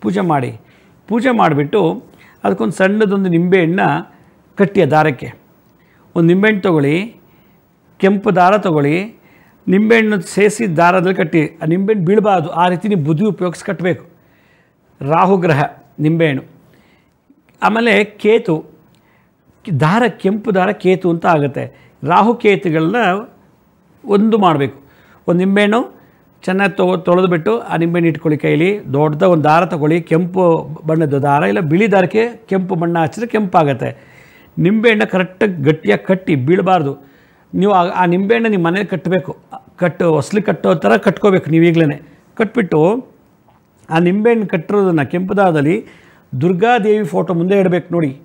ಪೂಜೆ ಮಾಡಿ. ಪೂಜೆ ಮಾಡಿಬಿಟ್ಟು ಅದಕ್ಕೊಂದು ಸಣ್ಣದೊಂದು ನಿಂಬೆಹಣ್ಣ ಕಟ್ಟಿ ಆ ದಾರಕ್ಕೆ. ಒಂದು ನಿಂಬೆಹಣ್ಣು ತೊಗೊಳ್ಳಿ, ಕೆಂಪು ದಾರ ತೊಗೊಳ್ಳಿ, ನಿಂಬೆಹಣ್ಣು ಸೇರಿಸಿ ದಾರದಲ್ಲಿ ಕಟ್ಟಿ. ಆ ನಿಂಬೆಹಣ್ಣು ಬೀಳಬಾರ್ದು. ಆ ರೀತಿ ನೀವು ಬುದ್ಧಿ ಉಪಯೋಗಿಸಿ ಕಟ್ಟಬೇಕು. ರಾಹುಗ್ರಹ ನಿಂಬೆಹಣ್ಣು. ಆಮೇಲೆ ಕೇತು, ದಾರ, ಕೆಂಪು ದಾರ ಕೇತು ಅಂತ ಆಗುತ್ತೆ. ರಾಹು ಕೇತುಗಳನ್ನ ಒಂದು ಮಾಡಬೇಕು. ಒಂದು ನಿಂಬೆಹಣ್ಣು ಚೆನ್ನಾಗಿ ತೊ ತೊಳೆದುಬಿಟ್ಟು ಆ ನಿಂಬೆಹಣ್ಣು ಇಟ್ಕೊಳ್ಳಿ ಕೈಲಿ. ದೊಡ್ಡದ ಒಂದು ದಾರ ತೊಗೊಳ್ಳಿ. ಕೆಂಪು ಬಣ್ಣದ ದಾರ, ಇಲ್ಲ ಬಿಳಿ ದಾರಕ್ಕೆ ಕೆಂಪು ಬಣ್ಣ ಹಚ್ಚಿದ್ರೆ ಕೆಂಪಾಗುತ್ತೆ. ನಿಂಬೆಹಣ್ಣು ಕರೆಕ್ಟಾಗಿ ಗಟ್ಟಿಯಾಗಿ ಕಟ್ಟಿ ಬೀಳಬಾರ್ದು. ನೀವು ಆ- ನಿಂಬೆಹಣ್ಣು ನಿಮ್ಮ ಮನೇಲಿ ಕಟ್ಟಬೇಕು ಕಟ್ಟು, ಹೊಸ್ಲಿ ಕಟ್ಟೋ ಥರ ಕಟ್ಕೋಬೇಕು ನೀವು ಈಗಲೇ ಕಟ್ಬಿಟ್ಟು ಆ ನಿಂಬೆಹಣ್ಣು ಕಟ್ಟಿರೋದನ್ನು ಕೆಂಪು ದಾರದಲ್ಲಿ ದುರ್ಗಾದೇವಿ ಫೋಟೋ ಮುಂದೆ ಇಡಬೇಕು ನೋಡಿ.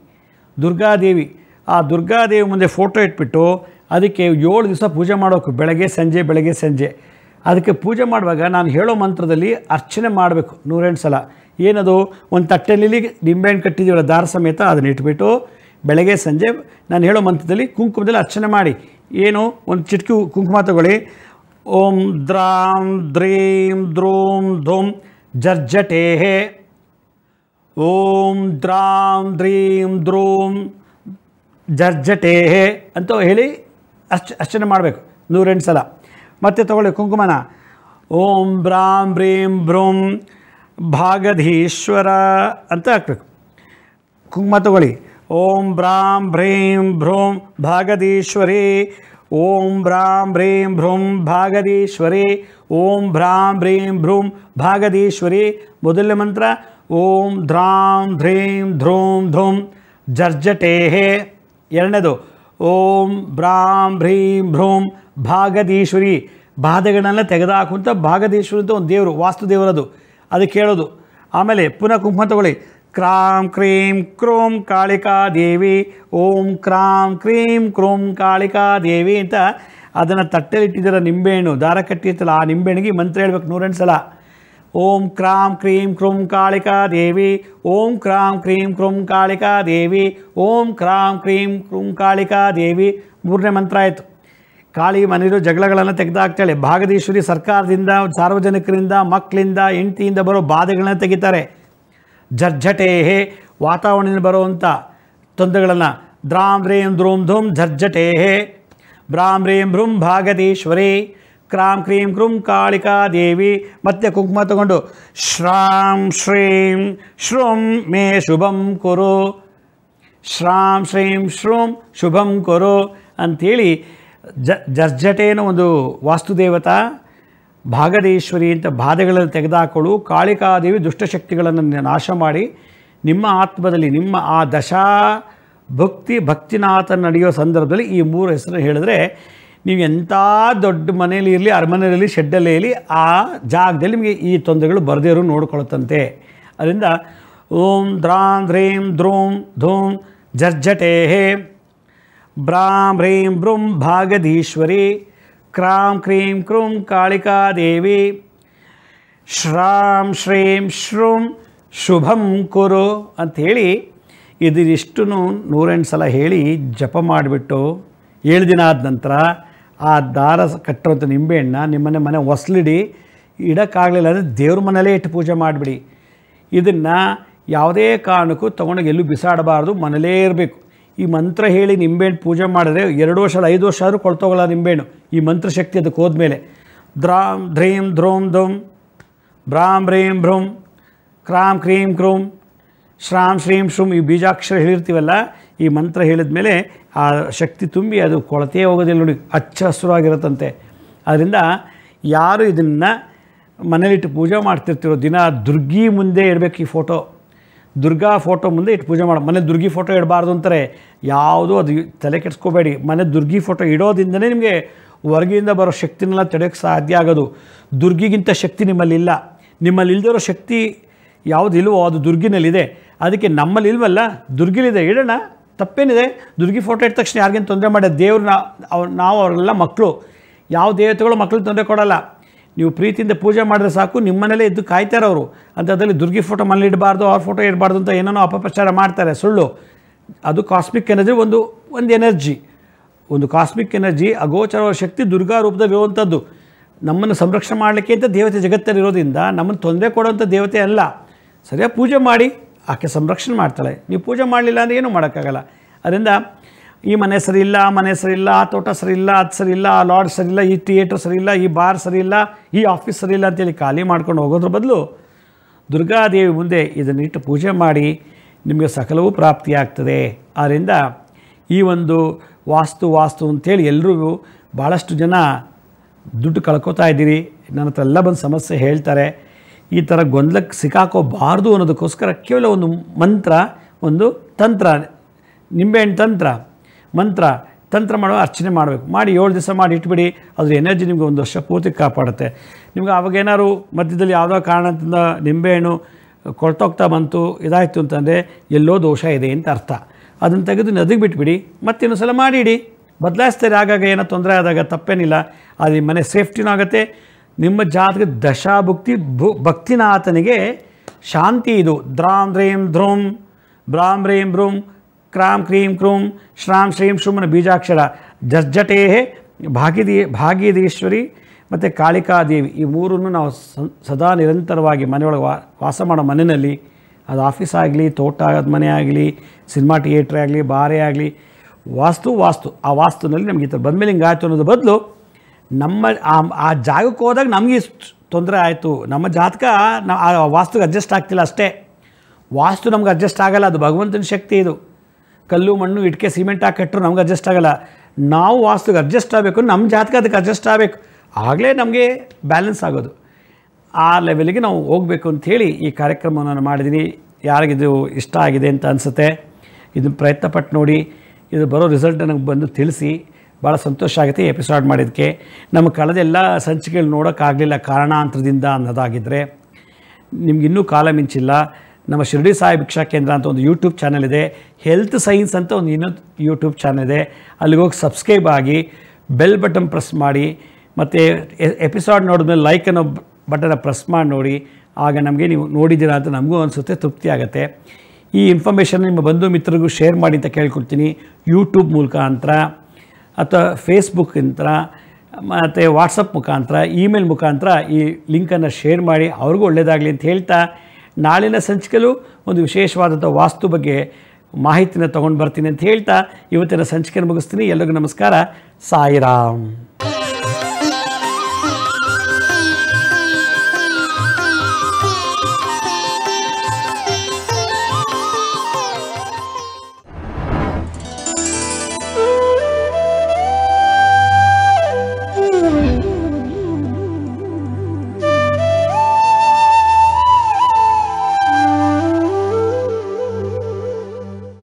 ದುರ್ಗಾದೇವಿ, ಆ ದುರ್ಗಾದೇವಿ ಮುಂದೆ ಫೋಟೋ ಇಟ್ಬಿಟ್ಟು ಅದಕ್ಕೆ ಏಳು ದಿವಸ ಪೂಜೆ ಮಾಡಬೇಕು ಬೆಳಗ್ಗೆ, ಸಂಜೆ ಬೆಳಗ್ಗೆ, ಸಂಜೆ. ಅದಕ್ಕೆ ಪೂಜೆ ಮಾಡುವಾಗ ನಾನು ಹೇಳೋ ಮಂತ್ರದಲ್ಲಿ ಅರ್ಚನೆ ಮಾಡಬೇಕು ನೂರೆಂಟು ಸಲ. ಏನದು? ಒಂದು ತಟ್ಟೆಯಲ್ಲಿ ನಿಂಬೆಹಣ್ಣು ಕಟ್ಟಿದ್ದೀವಲ್ಲ, ದಾರ ಸಮೇತ ಅದನ್ನ ಇಟ್ಬಿಟ್ಟು ಬೆಳಗ್ಗೆ, ಸಂಜೆ ನಾನು ಹೇಳೋ ಮಂತ್ರದಲ್ಲಿ ಕುಂಕುಮದಲ್ಲಿ ಅರ್ಚನೆ ಮಾಡಿ. ಏನು? ಒಂದು ಚಿಟಕಿ ಕುಂಕುಮ ತಗೊಳ್ಳಿ. ಓಂ ದ್ರಾಂ, ದ್ರೀಂ, ದ್ರೋಂ ಧೋಂ ಜರ್ಜಟೇಹೆ. ಓಂ ದ್ರಾಂ ದ್ರೀಂ ದ್ರೂಂ ಜರ್ಜಟೇಹೆ ಅಂತ ಹೇಳಿ ಅಷ್ಟು ಅರ್ಚನೆ ಮಾಡಬೇಕು ನೂರೆಂಟು ಸಲ. ಮತ್ತೆ ತಗೊಳ್ಳಿ ಕುಂಕುಮನ. ಓಂ ಬ್ರಾಂ ಬ್ರೀಂ ಬ್ರೂಂ ಭಾಗಧೀಶ್ವರ ಅಂತ ಹಾಕ್ಬೇಕು. ಕುಂಕುಮ ತಗೊಳ್ಳಿ. ಓಂ ಬ್ರಾಂ ಭ್ರೀಂ ಭ್ರೂಂ ಭಾಗಧೀಶ್ವರಿ. ಓಂ ಬ್ರಾಂ ಬ್ರೀಂ ಭ್ರೂಂ ಭಾಗಧೀಶ್ವರಿ. ಓಂ ಬ್ರಾಂ ಬ್ರೀಂ ಭ್ರೂಂ ಭಾಗಧೀಶ್ವರಿ. ಮೊದಲನೇ ಮಂತ್ರ ಓಂ ಧ್ರಾಂ ಧ್ರೀಂ ಧ್ರೂಂ ಧೂಂ ಜರ್ಜಟೇಹೆ ಎರಡನೇದು, ಓಂ ಬ್ರಾಂ ಭ್ರೀಂ ಭ್ರೂಂ ಭಾಗದೀಶ್ವರಿ. ಬಾಧೆಗಳನ್ನೆಲ್ಲ ತೆಗೆದುಹಾಕುವಂಥ ಭಾಗದೀಶ್ವರಿ ಅಂತ ಒಂದು ದೇವರು ವಾಸ್ತುದೇವರದು ಅದು ಕೇಳೋದು ಆಮೇಲೆ ಪುನಃ ಕುಂಕುಮ ತಗೊಳ್ಳಿ. ಕ್ರಾಂ ಕ್ರೀಂ ಕ್ರೋಂ ಕಾಳಿಕಾ ದೇವಿ, ಓಂ ಕ್ರಾಂ ಕ್ರೀಂ ಕ್ರೋಂ ಕಾಳಿಕಾ ದೇವಿ ಅಂತ ಅದನ್ನು ತಟ್ಟೆಲಿಟ್ಟಿದ್ದೀರ ನಿಂಬೆಹಣ್ಣು, ದಾರ ಕಟ್ಟಿರ್ತಲ್ಲ ಆ ನಿಂಬೆಹಣ್ಣಿಗೆ ಮಂತ್ರ ಹೇಳ್ಬೇಕು ನೂರೆಂಟು ಸಲ. ಓಂ ಕ್ರಾಂ ಕ್ರೀಂ ಕೃಂ ಕಾಳಿಕಾ ದೇವಿ, ಓಂ ಕ್ರಾಂ ಕ್ರೀಂ ಕೃಂ ಕಾಳಿಕಾ ದೇವಿ, ಓಂ ಕ್ರಾಂ ಕ್ರೀಂ ಕೃಂ ಕಾಳಿಕಾ ದೇವಿ. ಮೂರನೇ ಮಂತ್ರ ಆಯಿತು. ಕಾಳಿ ಮನೆಯರು ಜಗಳಗಳನ್ನು ತೆಗೆದಾಕ್ತಾಳೆ. ಭಾಗದೀಶ್ವರಿ ಸರ್ಕಾರದಿಂದ, ಸಾರ್ವಜನಿಕರಿಂದ, ಮಕ್ಕಳಿಂದ, ಹೆಂಡತಿಯಿಂದ ಬರೋ ಬಾಧೆಗಳನ್ನ ತೆಗಿತಾರೆ. ಜರ್ಜಟೇಹೆ ವಾತಾವರಣದಿಂದ ಬರುವಂಥ ತೊಂದರೆಗಳನ್ನು. ದ್ರಾಂ ರೇಂ ಧ್ರೂಂ ಧೂಂ ಝರ್ಜಟೇ ಹೇ. ಭ್ರಾಂ ಭ್ರೂಂ ಭಾಗದೀಶ್ವರಿ. ಕ್ರಾಂ ಕ್ರೀಂ ಕೃಂ ಕಾಳಿಕಾ ದೇವಿ. ಮತ್ತೆ ಕುಂಕುಮ ತಗೊಂಡು, ಶ್ರಾಂ ಶ್ರೀಂ ಶೃಂ ಮೇ ಶುಭಂ ಕುರು. ಶ್ರಾಂ ಶ್ರೀಂ ಶೃಂ ಶುಭಂ ಕುರು. ಅಂಥೇಳಿ ಜ, ಜರ್ಜಟೇನ ಒಂದು ವಾಸ್ತುದೇವತಾ, ಭಾಗದೇಶ್ವರಿ ಅಂತ ಬಾಧೆಗಳನ್ನು ತೆಗೆದುಹಾಕೊಳ್ಳು ಕಾಳಿಕಾದೇವಿ ದುಷ್ಟಶಕ್ತಿಗಳನ್ನು ನಾಶ ಮಾಡಿ, ನಿಮ್ಮ ಆತ್ಮದಲ್ಲಿ ನಿಮ್ಮ ಆ ದಶಾ ಭಕ್ತಿ ಭಕ್ತಿನಾಥ ನಡೆಯೋ ಸಂದರ್ಭದಲ್ಲಿ ಈ ಮೂರು ಹೆಸರು ಹೇಳಿದ್ರೆ ನೀವು ಎಂಥ ದೊಡ್ಡ ಮನೇಲಿ ಇರಲಿ, ಅರಮನೆಯಲ್ಲಿ, ಶೆಡ್ಡಲ್ಲೇ ಇರಲಿ, ಆ ಜಾಗದಲ್ಲಿ ನಿಮಗೆ ಈ ತೊಂದರೆಗಳು ಬರದೇ ಇರೋ ನೋಡ್ಕೊಳುತ್ತಂತೆ. ಅದರಿಂದ ಓಂ ದ್ರಾಂ ಧ್ರೀಂ ಧ್ರೂಂ ಧೂಂ ಜರ್ಜಟೇಹೇ ಬ್ರಾಂ ಹ್ರೀಂ ಬ್ರೂಂ ಭಾಗಧೀಶ್ವರಿ ಕ್ರಾಂ ಕ್ರೀಂ ಕ್ರೂಂ ಕಾಳಿಕಾ ದೇವಿ ಶ್ರಾಂ ಶ್ರೀಂ ಶೃಂ ಶುಭಂ ಕುರು ಅಂಥೇಳಿ ಇದಿಷ್ಟು ನೂರೆಂಟು ಸಲ ಹೇಳಿ ಜಪ ಮಾಡಿಬಿಟ್ಟು ಏಳು ದಿನ ಆದ ನಂತರ ಆ ದಾರ ಕಟ್ಟಿರೋಂಥ ನಿಂಬೆಹಣ್ಣ ನಿಮ್ಮನೆ ಮನೆ ಹೊಸ್ಲಿಡಿ ಇಡೋಕ್ಕಾಗಲಿಲ್ಲ ಅಂದರೆ ದೇವ್ರ ಮನೇಲೇ ಇಟ್ಟು ಪೂಜೆ ಮಾಡಿಬಿಡಿ. ಇದನ್ನು ಯಾವುದೇ ಕಾರಣಕ್ಕೂ ತೊಗೊಂಡೋಗಿ ಎಲ್ಲೂ ಬಿಸಾಡಬಾರ್ದು ಮನೇಲೇ ಇರಬೇಕು. ಈ ಮಂತ್ರ ಹೇಳಿ ನಿಂಬೆಹಣ್ಣು ಪೂಜೆ ಮಾಡಿದ್ರೆ ಎರಡು ವರ್ಷ ಐದು ವರ್ಷ ಆದರೂ ಕೊಳ್ತೋಗಲ್ಲ ನಿಂಬೆಹಣ್ಣು ಈ ಮಂತ್ರಶಕ್ತಿ ಅದಕ್ಕೆ ಹೋದ್ಮೇಲೆ. ದ್ರಾಂ ಧ್ರೀಂ ಧ್ರೋಂ ಧೂಂ ಭ್ರಾಂ ಬ್ರೀಂ ಭ್ರೂಂ ಕ್ರಾಂ, ಕ್ರೀಂ, ಕ್ರೂಂ, ಶ್ರಾಂ, ಶ್ರೀಂ, ಶ್ರೂಂ, ಈ ಬೀಜಾಕ್ಷರ ಹೇಳಿರ್ತೀವಲ್ಲ, ಈ ಮಂತ್ರ ಹೇಳಿದ ಮೇಲೆ ಆ ಶಕ್ತಿ ತುಂಬಿ ಅದು ಕೊಳತೇ ಹೋಗೋದಿಲ್ಲ ನೋಡಿ ಹಚ್ಚ ಹಸುರಾಗಿರುತ್ತಂತೆ. ಅದರಿಂದ ಯಾರು ಇದನ್ನು ಮನೇಲಿಟ್ಟು ಪೂಜೆ ಮಾಡ್ತಿರ್ತಿರೋ ದಿನ ದುರ್ಗಿ ಮುಂದೆ ಇಡಬೇಕು ಈ ಫೋಟೋ. ದುರ್ಗಾ ಫೋಟೋ ಮುಂದೆ ಇಟ್ಟು ಪೂಜೆ ಮಾಡಿ. ಮನೆ ದುರ್ಗಿ ಫೋಟೋ ಇಡಬಾರ್ದು ಅಂತಾರೆ. ಯಾವುದೂ ಅದು ತಲೆ ಕೆಡಿಸ್ಕೋಬೇಡಿ. ಮನೆ ದುರ್ಗಿ ಫೋಟೋ ಇಡೋದಿಂದನೇ ನಿಮಗೆ ಹೊರಗಿಂದ ಬರೋ ಶಕ್ತಿನೆಲ್ಲ ತಡೆಯೋಕ್ಕೆ ಸಾಧ್ಯ ಆಗೋದು. ದುರ್ಗಿಗಿಂತ ಶಕ್ತಿ ನಿಮ್ಮಲ್ಲಿಲ್ಲ. ನಿಮ್ಮಲ್ಲಿ ಇಲ್ದಿರೋ ಶಕ್ತಿ ಯಾವುದು ಇಲ್ವೋ ಅದು ದುರ್ಗಿನಲ್ಲಿದೆ. ಅದಕ್ಕೆ ನಮ್ಮಲ್ಲಿ ಇಲ್ವಲ್ಲ ದುರ್ಗಿಲಿದೆ. ಇಡೋಣ. ತಪ್ಪೇನಿದೆ, ದುರ್ಗಿ ಫೋಟೋ ಇಟ್ಟ ತಕ್ಷಣ ಯಾರಿಗೇನು ತೊಂದರೆ ಮಾಡಿ ದೇವ್ರನ್ನ ನಾವು ಅವರೆಲ್ಲ ಮಕ್ಕಳು ಯಾವ ದೇವತೆಗಳು ಮಕ್ಕಳು ತೊಂದರೆ ಕೊಡೋಲ್ಲ. ನೀವು ಪ್ರೀತಿಯಿಂದ ಪೂಜೆ ಮಾಡಿದ್ರೆ ಸಾಕು ನಿಮ್ಮನೇಲೇ ಇದ್ದು ಕಾಯ್ತಾರೆ ಅವರು. ಅಂಥದ್ರಲ್ಲಿ ದುರ್ಗಿ ಫೋಟೋ ಮನೇಲಿ ಇಡಬಾರ್ದು, ಅವ್ರ ಫೋಟೋ ಇಡಬಾರ್ದು ಅಂತ ಏನೇನೋ ಅಪಪ್ರಚಾರ ಮಾಡ್ತಾರೆ, ಸುಳ್ಳು. ಅದು ಕಾಸ್ಮಿಕ್ ಎನರ್ಜಿ ಒಂದು ಒಂದು ಎನರ್ಜಿ ಒಂದು ಕಾಸ್ಮಿಕ್ ಎನರ್ಜಿ ಅಗೋಚರ ಶಕ್ತಿ ದುರ್ಗಾ ರೂಪದಲ್ಲಿ ಇರುವಂಥದ್ದು ನಮ್ಮನ್ನು ಸಂರಕ್ಷಣೆ ಮಾಡಲಿಕ್ಕೆ ಅಂತ ದೇವತೆ ಜಗತ್ತಲ್ಲಿರೋದ್ರಿಂದ ನಮ್ಮನ್ನು ತೊಂದರೆ ಕೊಡುವಂಥ ದೇವತೆ ಅಲ್ಲ. ಸರಿಯಾಗಿ ಪೂಜೆ ಮಾಡಿ ಆಕೆ ಸಂರಕ್ಷಣೆ ಮಾಡ್ತಾಳೆ. ನೀವು ಪೂಜೆ ಮಾಡಲಿಲ್ಲ ಅಂದರೆ ಏನೂ ಮಾಡೋಕ್ಕಾಗಲ್ಲ. ಅದರಿಂದ ಈ ಮನೆ ಸರಿ ಇಲ್ಲ ಆ ಮನೆ ಸರಿ ಇಲ್ಲ ಆ ತೋಟ ಸರಿ ಇಲ್ಲ ಅದು ಸರಿ ಇಲ್ಲ ಆ ಲಾಡ್ಜ್ ಸರಿ ಇಲ್ಲ ಈ ಥಿಯೇಟ್ರ್ ಸರಿ ಇಲ್ಲ ಈ ಬಾರ್ ಸರಿ ಇಲ್ಲ ಈ ಆಫೀಸ್ ಸರಿ ಇಲ್ಲ ಅಂತೇಳಿ ಖಾಲಿ ಮಾಡ್ಕೊಂಡು ಹೋಗೋದ್ರ ಬದಲು ದುರ್ಗಾದೇವಿ ಮುಂದೆ ಇದನ್ನಿಟ್ಟು ಪೂಜೆ ಮಾಡಿ ನಿಮಗೆ ಸಕಲವೂ ಪ್ರಾಪ್ತಿಯಾಗ್ತದೆ ಆದ್ದರಿಂದ ಈ ಒಂದು ವಾಸ್ತು ವಾಸ್ತು ಅಂತೇಳಿ ಎಲ್ರಿಗೂ ಭಾಳಷ್ಟು ಜನ ದುಡ್ಡು ಕಳ್ಕೊತಾ ಇದ್ದೀರಿ. ನನ್ನ ಹತ್ರ ಎಲ್ಲ ಬಂದು ಸಮಸ್ಯೆ ಹೇಳ್ತಾರೆ. ಈ ಥರ ಗೊಂದಲಕ್ಕೆ ಸಿಕ್ಕಾಕೋಬಾರ್ದು ಅನ್ನೋದಕ್ಕೋಸ್ಕರ ಕೇವಲ ಒಂದು ಮಂತ್ರ, ಒಂದು ತಂತ್ರ. ನಿಂಬೆಹಣ್ಣು ತಂತ್ರ, ಮಂತ್ರ. ತಂತ್ರ ಮಾಡುವ ಅರ್ಚನೆ ಮಾಡಬೇಕು. ಮಾಡಿ ಏಳು ದಿವಸ ಮಾಡಿ ಇಟ್ಬಿಡಿ, ಅದ್ರ ಎನರ್ಜಿ ನಿಮಗೆ ಒಂದು ವರ್ಷ ಪೂರ್ತಿ ಕಾಪಾಡುತ್ತೆ. ನಿಮ್ಗೆ ಅವಾಗೇನಾದ್ರು ಮಧ್ಯದಲ್ಲಿ ಯಾವುದೋ ಕಾರಣದಿಂದ ನಿಂಬೆಹಣ್ಣು ಕೊಳ್ತೋಗ್ತಾ ಬಂತು, ಇದಾಯಿತು ಅಂತಂದರೆ ಎಲ್ಲೋ ದೋಷ ಇದೆ ಅಂತ ಅರ್ಥ. ಅದನ್ನು ತೆಗೆದು ನದಿಗೆ ಬಿಟ್ಬಿಡಿ ಮತ್ತೆ ಇನ್ನೊಂದು ಸಲ ಮಾಡಿಡಿ ಬದಲಾಯಿಸ್ತಾರೆ, ಆಗಾಗ ಏನೋ ತೊಂದರೆ ಆದಾಗ ತಪ್ಪೇನಿಲ್ಲ. ಅದು ಮನೆ ಸೇಫ್ಟಿನೂ ಆಗುತ್ತೆ. ನಿಮ್ಮ ಜಾತಕ ದಶಾಭುಕ್ತಿ ಭು ಭಕ್ತಿನಾಥನಿಗೆ ಶಾಂತಿ ಇದು. ದ್ರಾಂ ದ್ರೇಂ ಧ್ರೂಂ ಬ್ರಾಂ ರೇಂ ಭ್ರೂಂ ಕ್ರಾಂ ಕ್ರೀಂ ಕ್ರೂಂ, ಶ್ರಾಂ ಶ್ರೀಂ ಶುಮ್ನ ಬೀಜಾಕ್ಷರ. ಜಜ್ಜಟೇಹೇ ಭಾಗಿದಿ ಭಾಗೀದೇಶ್ವರಿ ಮತ್ತು ಕಾಳಿಕಾದೇವಿ. ಈ ಮೂರನ್ನು ನಾವು ಸದಾ ನಿರಂತರವಾಗಿ ಮನೆಯೊಳಗೆ ವಾಸ ಮಾಡೋ ಮನೆಯಲ್ಲಿ. ಅದು ಆಫೀಸ್ ಆಗಲಿ, ತೋಟ ಆಗದ ಮನೆ ಆಗಲಿ, ಸಿನಿಮಾ ಥಿಯೇಟ್ರ್ ಆಗಲಿ, ಬಾರೇ ಆಗಲಿ, ವಾಸ್ತು ವಾಸ್ತು. ಆ ವಾಸ್ತುನಲ್ಲಿ ನಮಗೆ ಈ ಥರ ಬಂದಮೇಲೆ ಹಿಂಗಾಯ್ತು ಅನ್ನೋದು ಬದಲು ನಮ್ಮ, ಆ ಜಾಗಕ್ಕೆ ಹೋದಾಗ ನಮಗೆ ತೊಂದರೆ ಆಯಿತು. ನಮ್ಮ ಜಾತಕ ಆ ವಾಸ್ತುಗೆ ಅಡ್ಜಸ್ಟ್ ಆಗ್ತಿಲ್ಲ ಅಷ್ಟೇ. ವಾಸ್ತು ನಮ್ಗೆ ಅಡ್ಜಸ್ಟ್ ಆಗಲ್ಲ. ಅದು ಭಗವಂತನ ಶಕ್ತಿ ಇದು. ಕಲ್ಲು, ಮಣ್ಣು, ಇಟ್ಕೆ, ಸಿಮೆಂಟ್ ಹಾಕಿ ಕಟ್ಟರು ನಮ್ಗೆ ಅಡ್ಜಸ್ಟ್ ಆಗಲ್ಲ. ನಾವು ವಾಸ್ತುಗೆ ಅಡ್ಜಸ್ಟ್ ಆಗಬೇಕು ನಮ್ಮ ಜಾತಕ ಅದಕ್ಕೆ ಅಡ್ಜಸ್ಟ್ ಆಗಬೇಕು. ಆಗಲೇ ನಮಗೆ ಬ್ಯಾಲೆನ್ಸ್ ಆಗೋದು. ಆ ಲೆವೆಲಿಗೆ ನಾವು ಹೋಗಬೇಕು ಅಂಥೇಳಿ ಈ ಕಾರ್ಯಕ್ರಮವನ್ನು ನಾನು ಮಾಡಿದ್ದೀನಿ. ಯಾರಿಗಿದು ಇಷ್ಟ ಆಗಿದೆ ಅಂತ ಅನಿಸುತ್ತೆ, ಇದನ್ನು ಪ್ರಯತ್ನಪಟ್ಟು ನೋಡಿ. ಇದು ಬರೋ ರಿಸಲ್ಟ್ ನನಗೆ ಬಂದು ತಿಳಿಸಿ. ಭಾಳ ಸಂತೋಷ ಆಗುತ್ತೆ ಎಪಿಸೋಡ್ ಮಾಡಿದ್ದಕ್ಕೆ. ನಮ್ಮ ಕಳೆದೆಲ್ಲ ಸಂಚಿಕೆಗಳು ನೋಡೋಕ್ಕಾಗಲಿಲ್ಲ ಕಾರಣಾಂತರದಿಂದ ಅನ್ನೋದಾಗಿದ್ದರೆ ನಿಮ್ಗೆ ಇನ್ನೂ ಕಾಲ ಮಿಂಚಿಲ್ಲ. ನಮ್ಮ ಶಿರಡಿ ಸಾಯಿ ಭಿಕ್ಷಾ ಕೇಂದ್ರ ಅಂತ ಒಂದು ಯೂಟ್ಯೂಬ್ ಚಾನಲ್ ಇದೆ. ಹೆಲ್ತ್ ಸೈನ್ಸ್ ಅಂತ ಒಂದು ಇನ್ನೊಂದು ಯೂಟ್ಯೂಬ್ ಚಾನಲ್ ಇದೆ. ಅಲ್ಲಿಗೆ ಹೋಗಿ ಸಬ್ಸ್ಕ್ರೈಬ್ ಆಗಿ ಬೆಲ್ ಬಟನ್ ಪ್ರೆಸ್ ಮಾಡಿ, ಮತ್ತು ಎಪಿಸೋಡ್ ನೋಡಿದ್ಮೇಲೆ ಲೈಕ್ ಅನ್ನೋ ಬಟನ್ನ ಪ್ರೆಸ್ ಮಾಡಿ ನೋಡಿ, ಆಗ ನಮಗೆ ನೀವು ನೋಡಿದ್ದೀರಾ ಅಂತ ನಮಗೂ ಅನಿಸುತ್ತೆ, ತೃಪ್ತಿ ಆಗುತ್ತೆ. ಈ ಇನ್ಫಾರ್ಮೇಷನ್ ನಿಮ್ಮ ಬಂಧು ಮಿತ್ರರಿಗೂ ಶೇರ್ ಮಾಡಿ ಅಂತ ಕೇಳ್ಕೊಳ್ತೀನಿ. ಯೂಟ್ಯೂಬ್ ಮುಖಾಂತರ ಅಥವಾ ಫೇಸ್ಬುಕ್ಕಿಂತ ಮತ್ತು ವಾಟ್ಸಪ್ ಮುಖಾಂತರ ಇಮೇಲ್ ಮುಖಾಂತರ ಈ ಲಿಂಕನ್ನು ಶೇರ್ ಮಾಡಿ ಅವ್ರಿಗೂ ಒಳ್ಳೆಯದಾಗಲಿ ಅಂತ ಹೇಳ್ತಾ ನಾಳಿನ ಸಂಚಿಕೆಯಲ್ಲೂ ಒಂದು ವಿಶೇಷವಾದಂಥ ವಾಸ್ತು ಬಗ್ಗೆ ಮಾಹಿತಿನ ತೊಗೊಂಡು ಬರ್ತೀನಿ ಅಂತ ಹೇಳ್ತಾ ಇವತ್ತಿನ ಸಂಚಿಕೆಯನ್ನು ಮುಗಿಸ್ತೀನಿ. ಎಲ್ಲರಿಗೂ ನಮಸ್ಕಾರ. ಸಾಯಿರಾಮ್.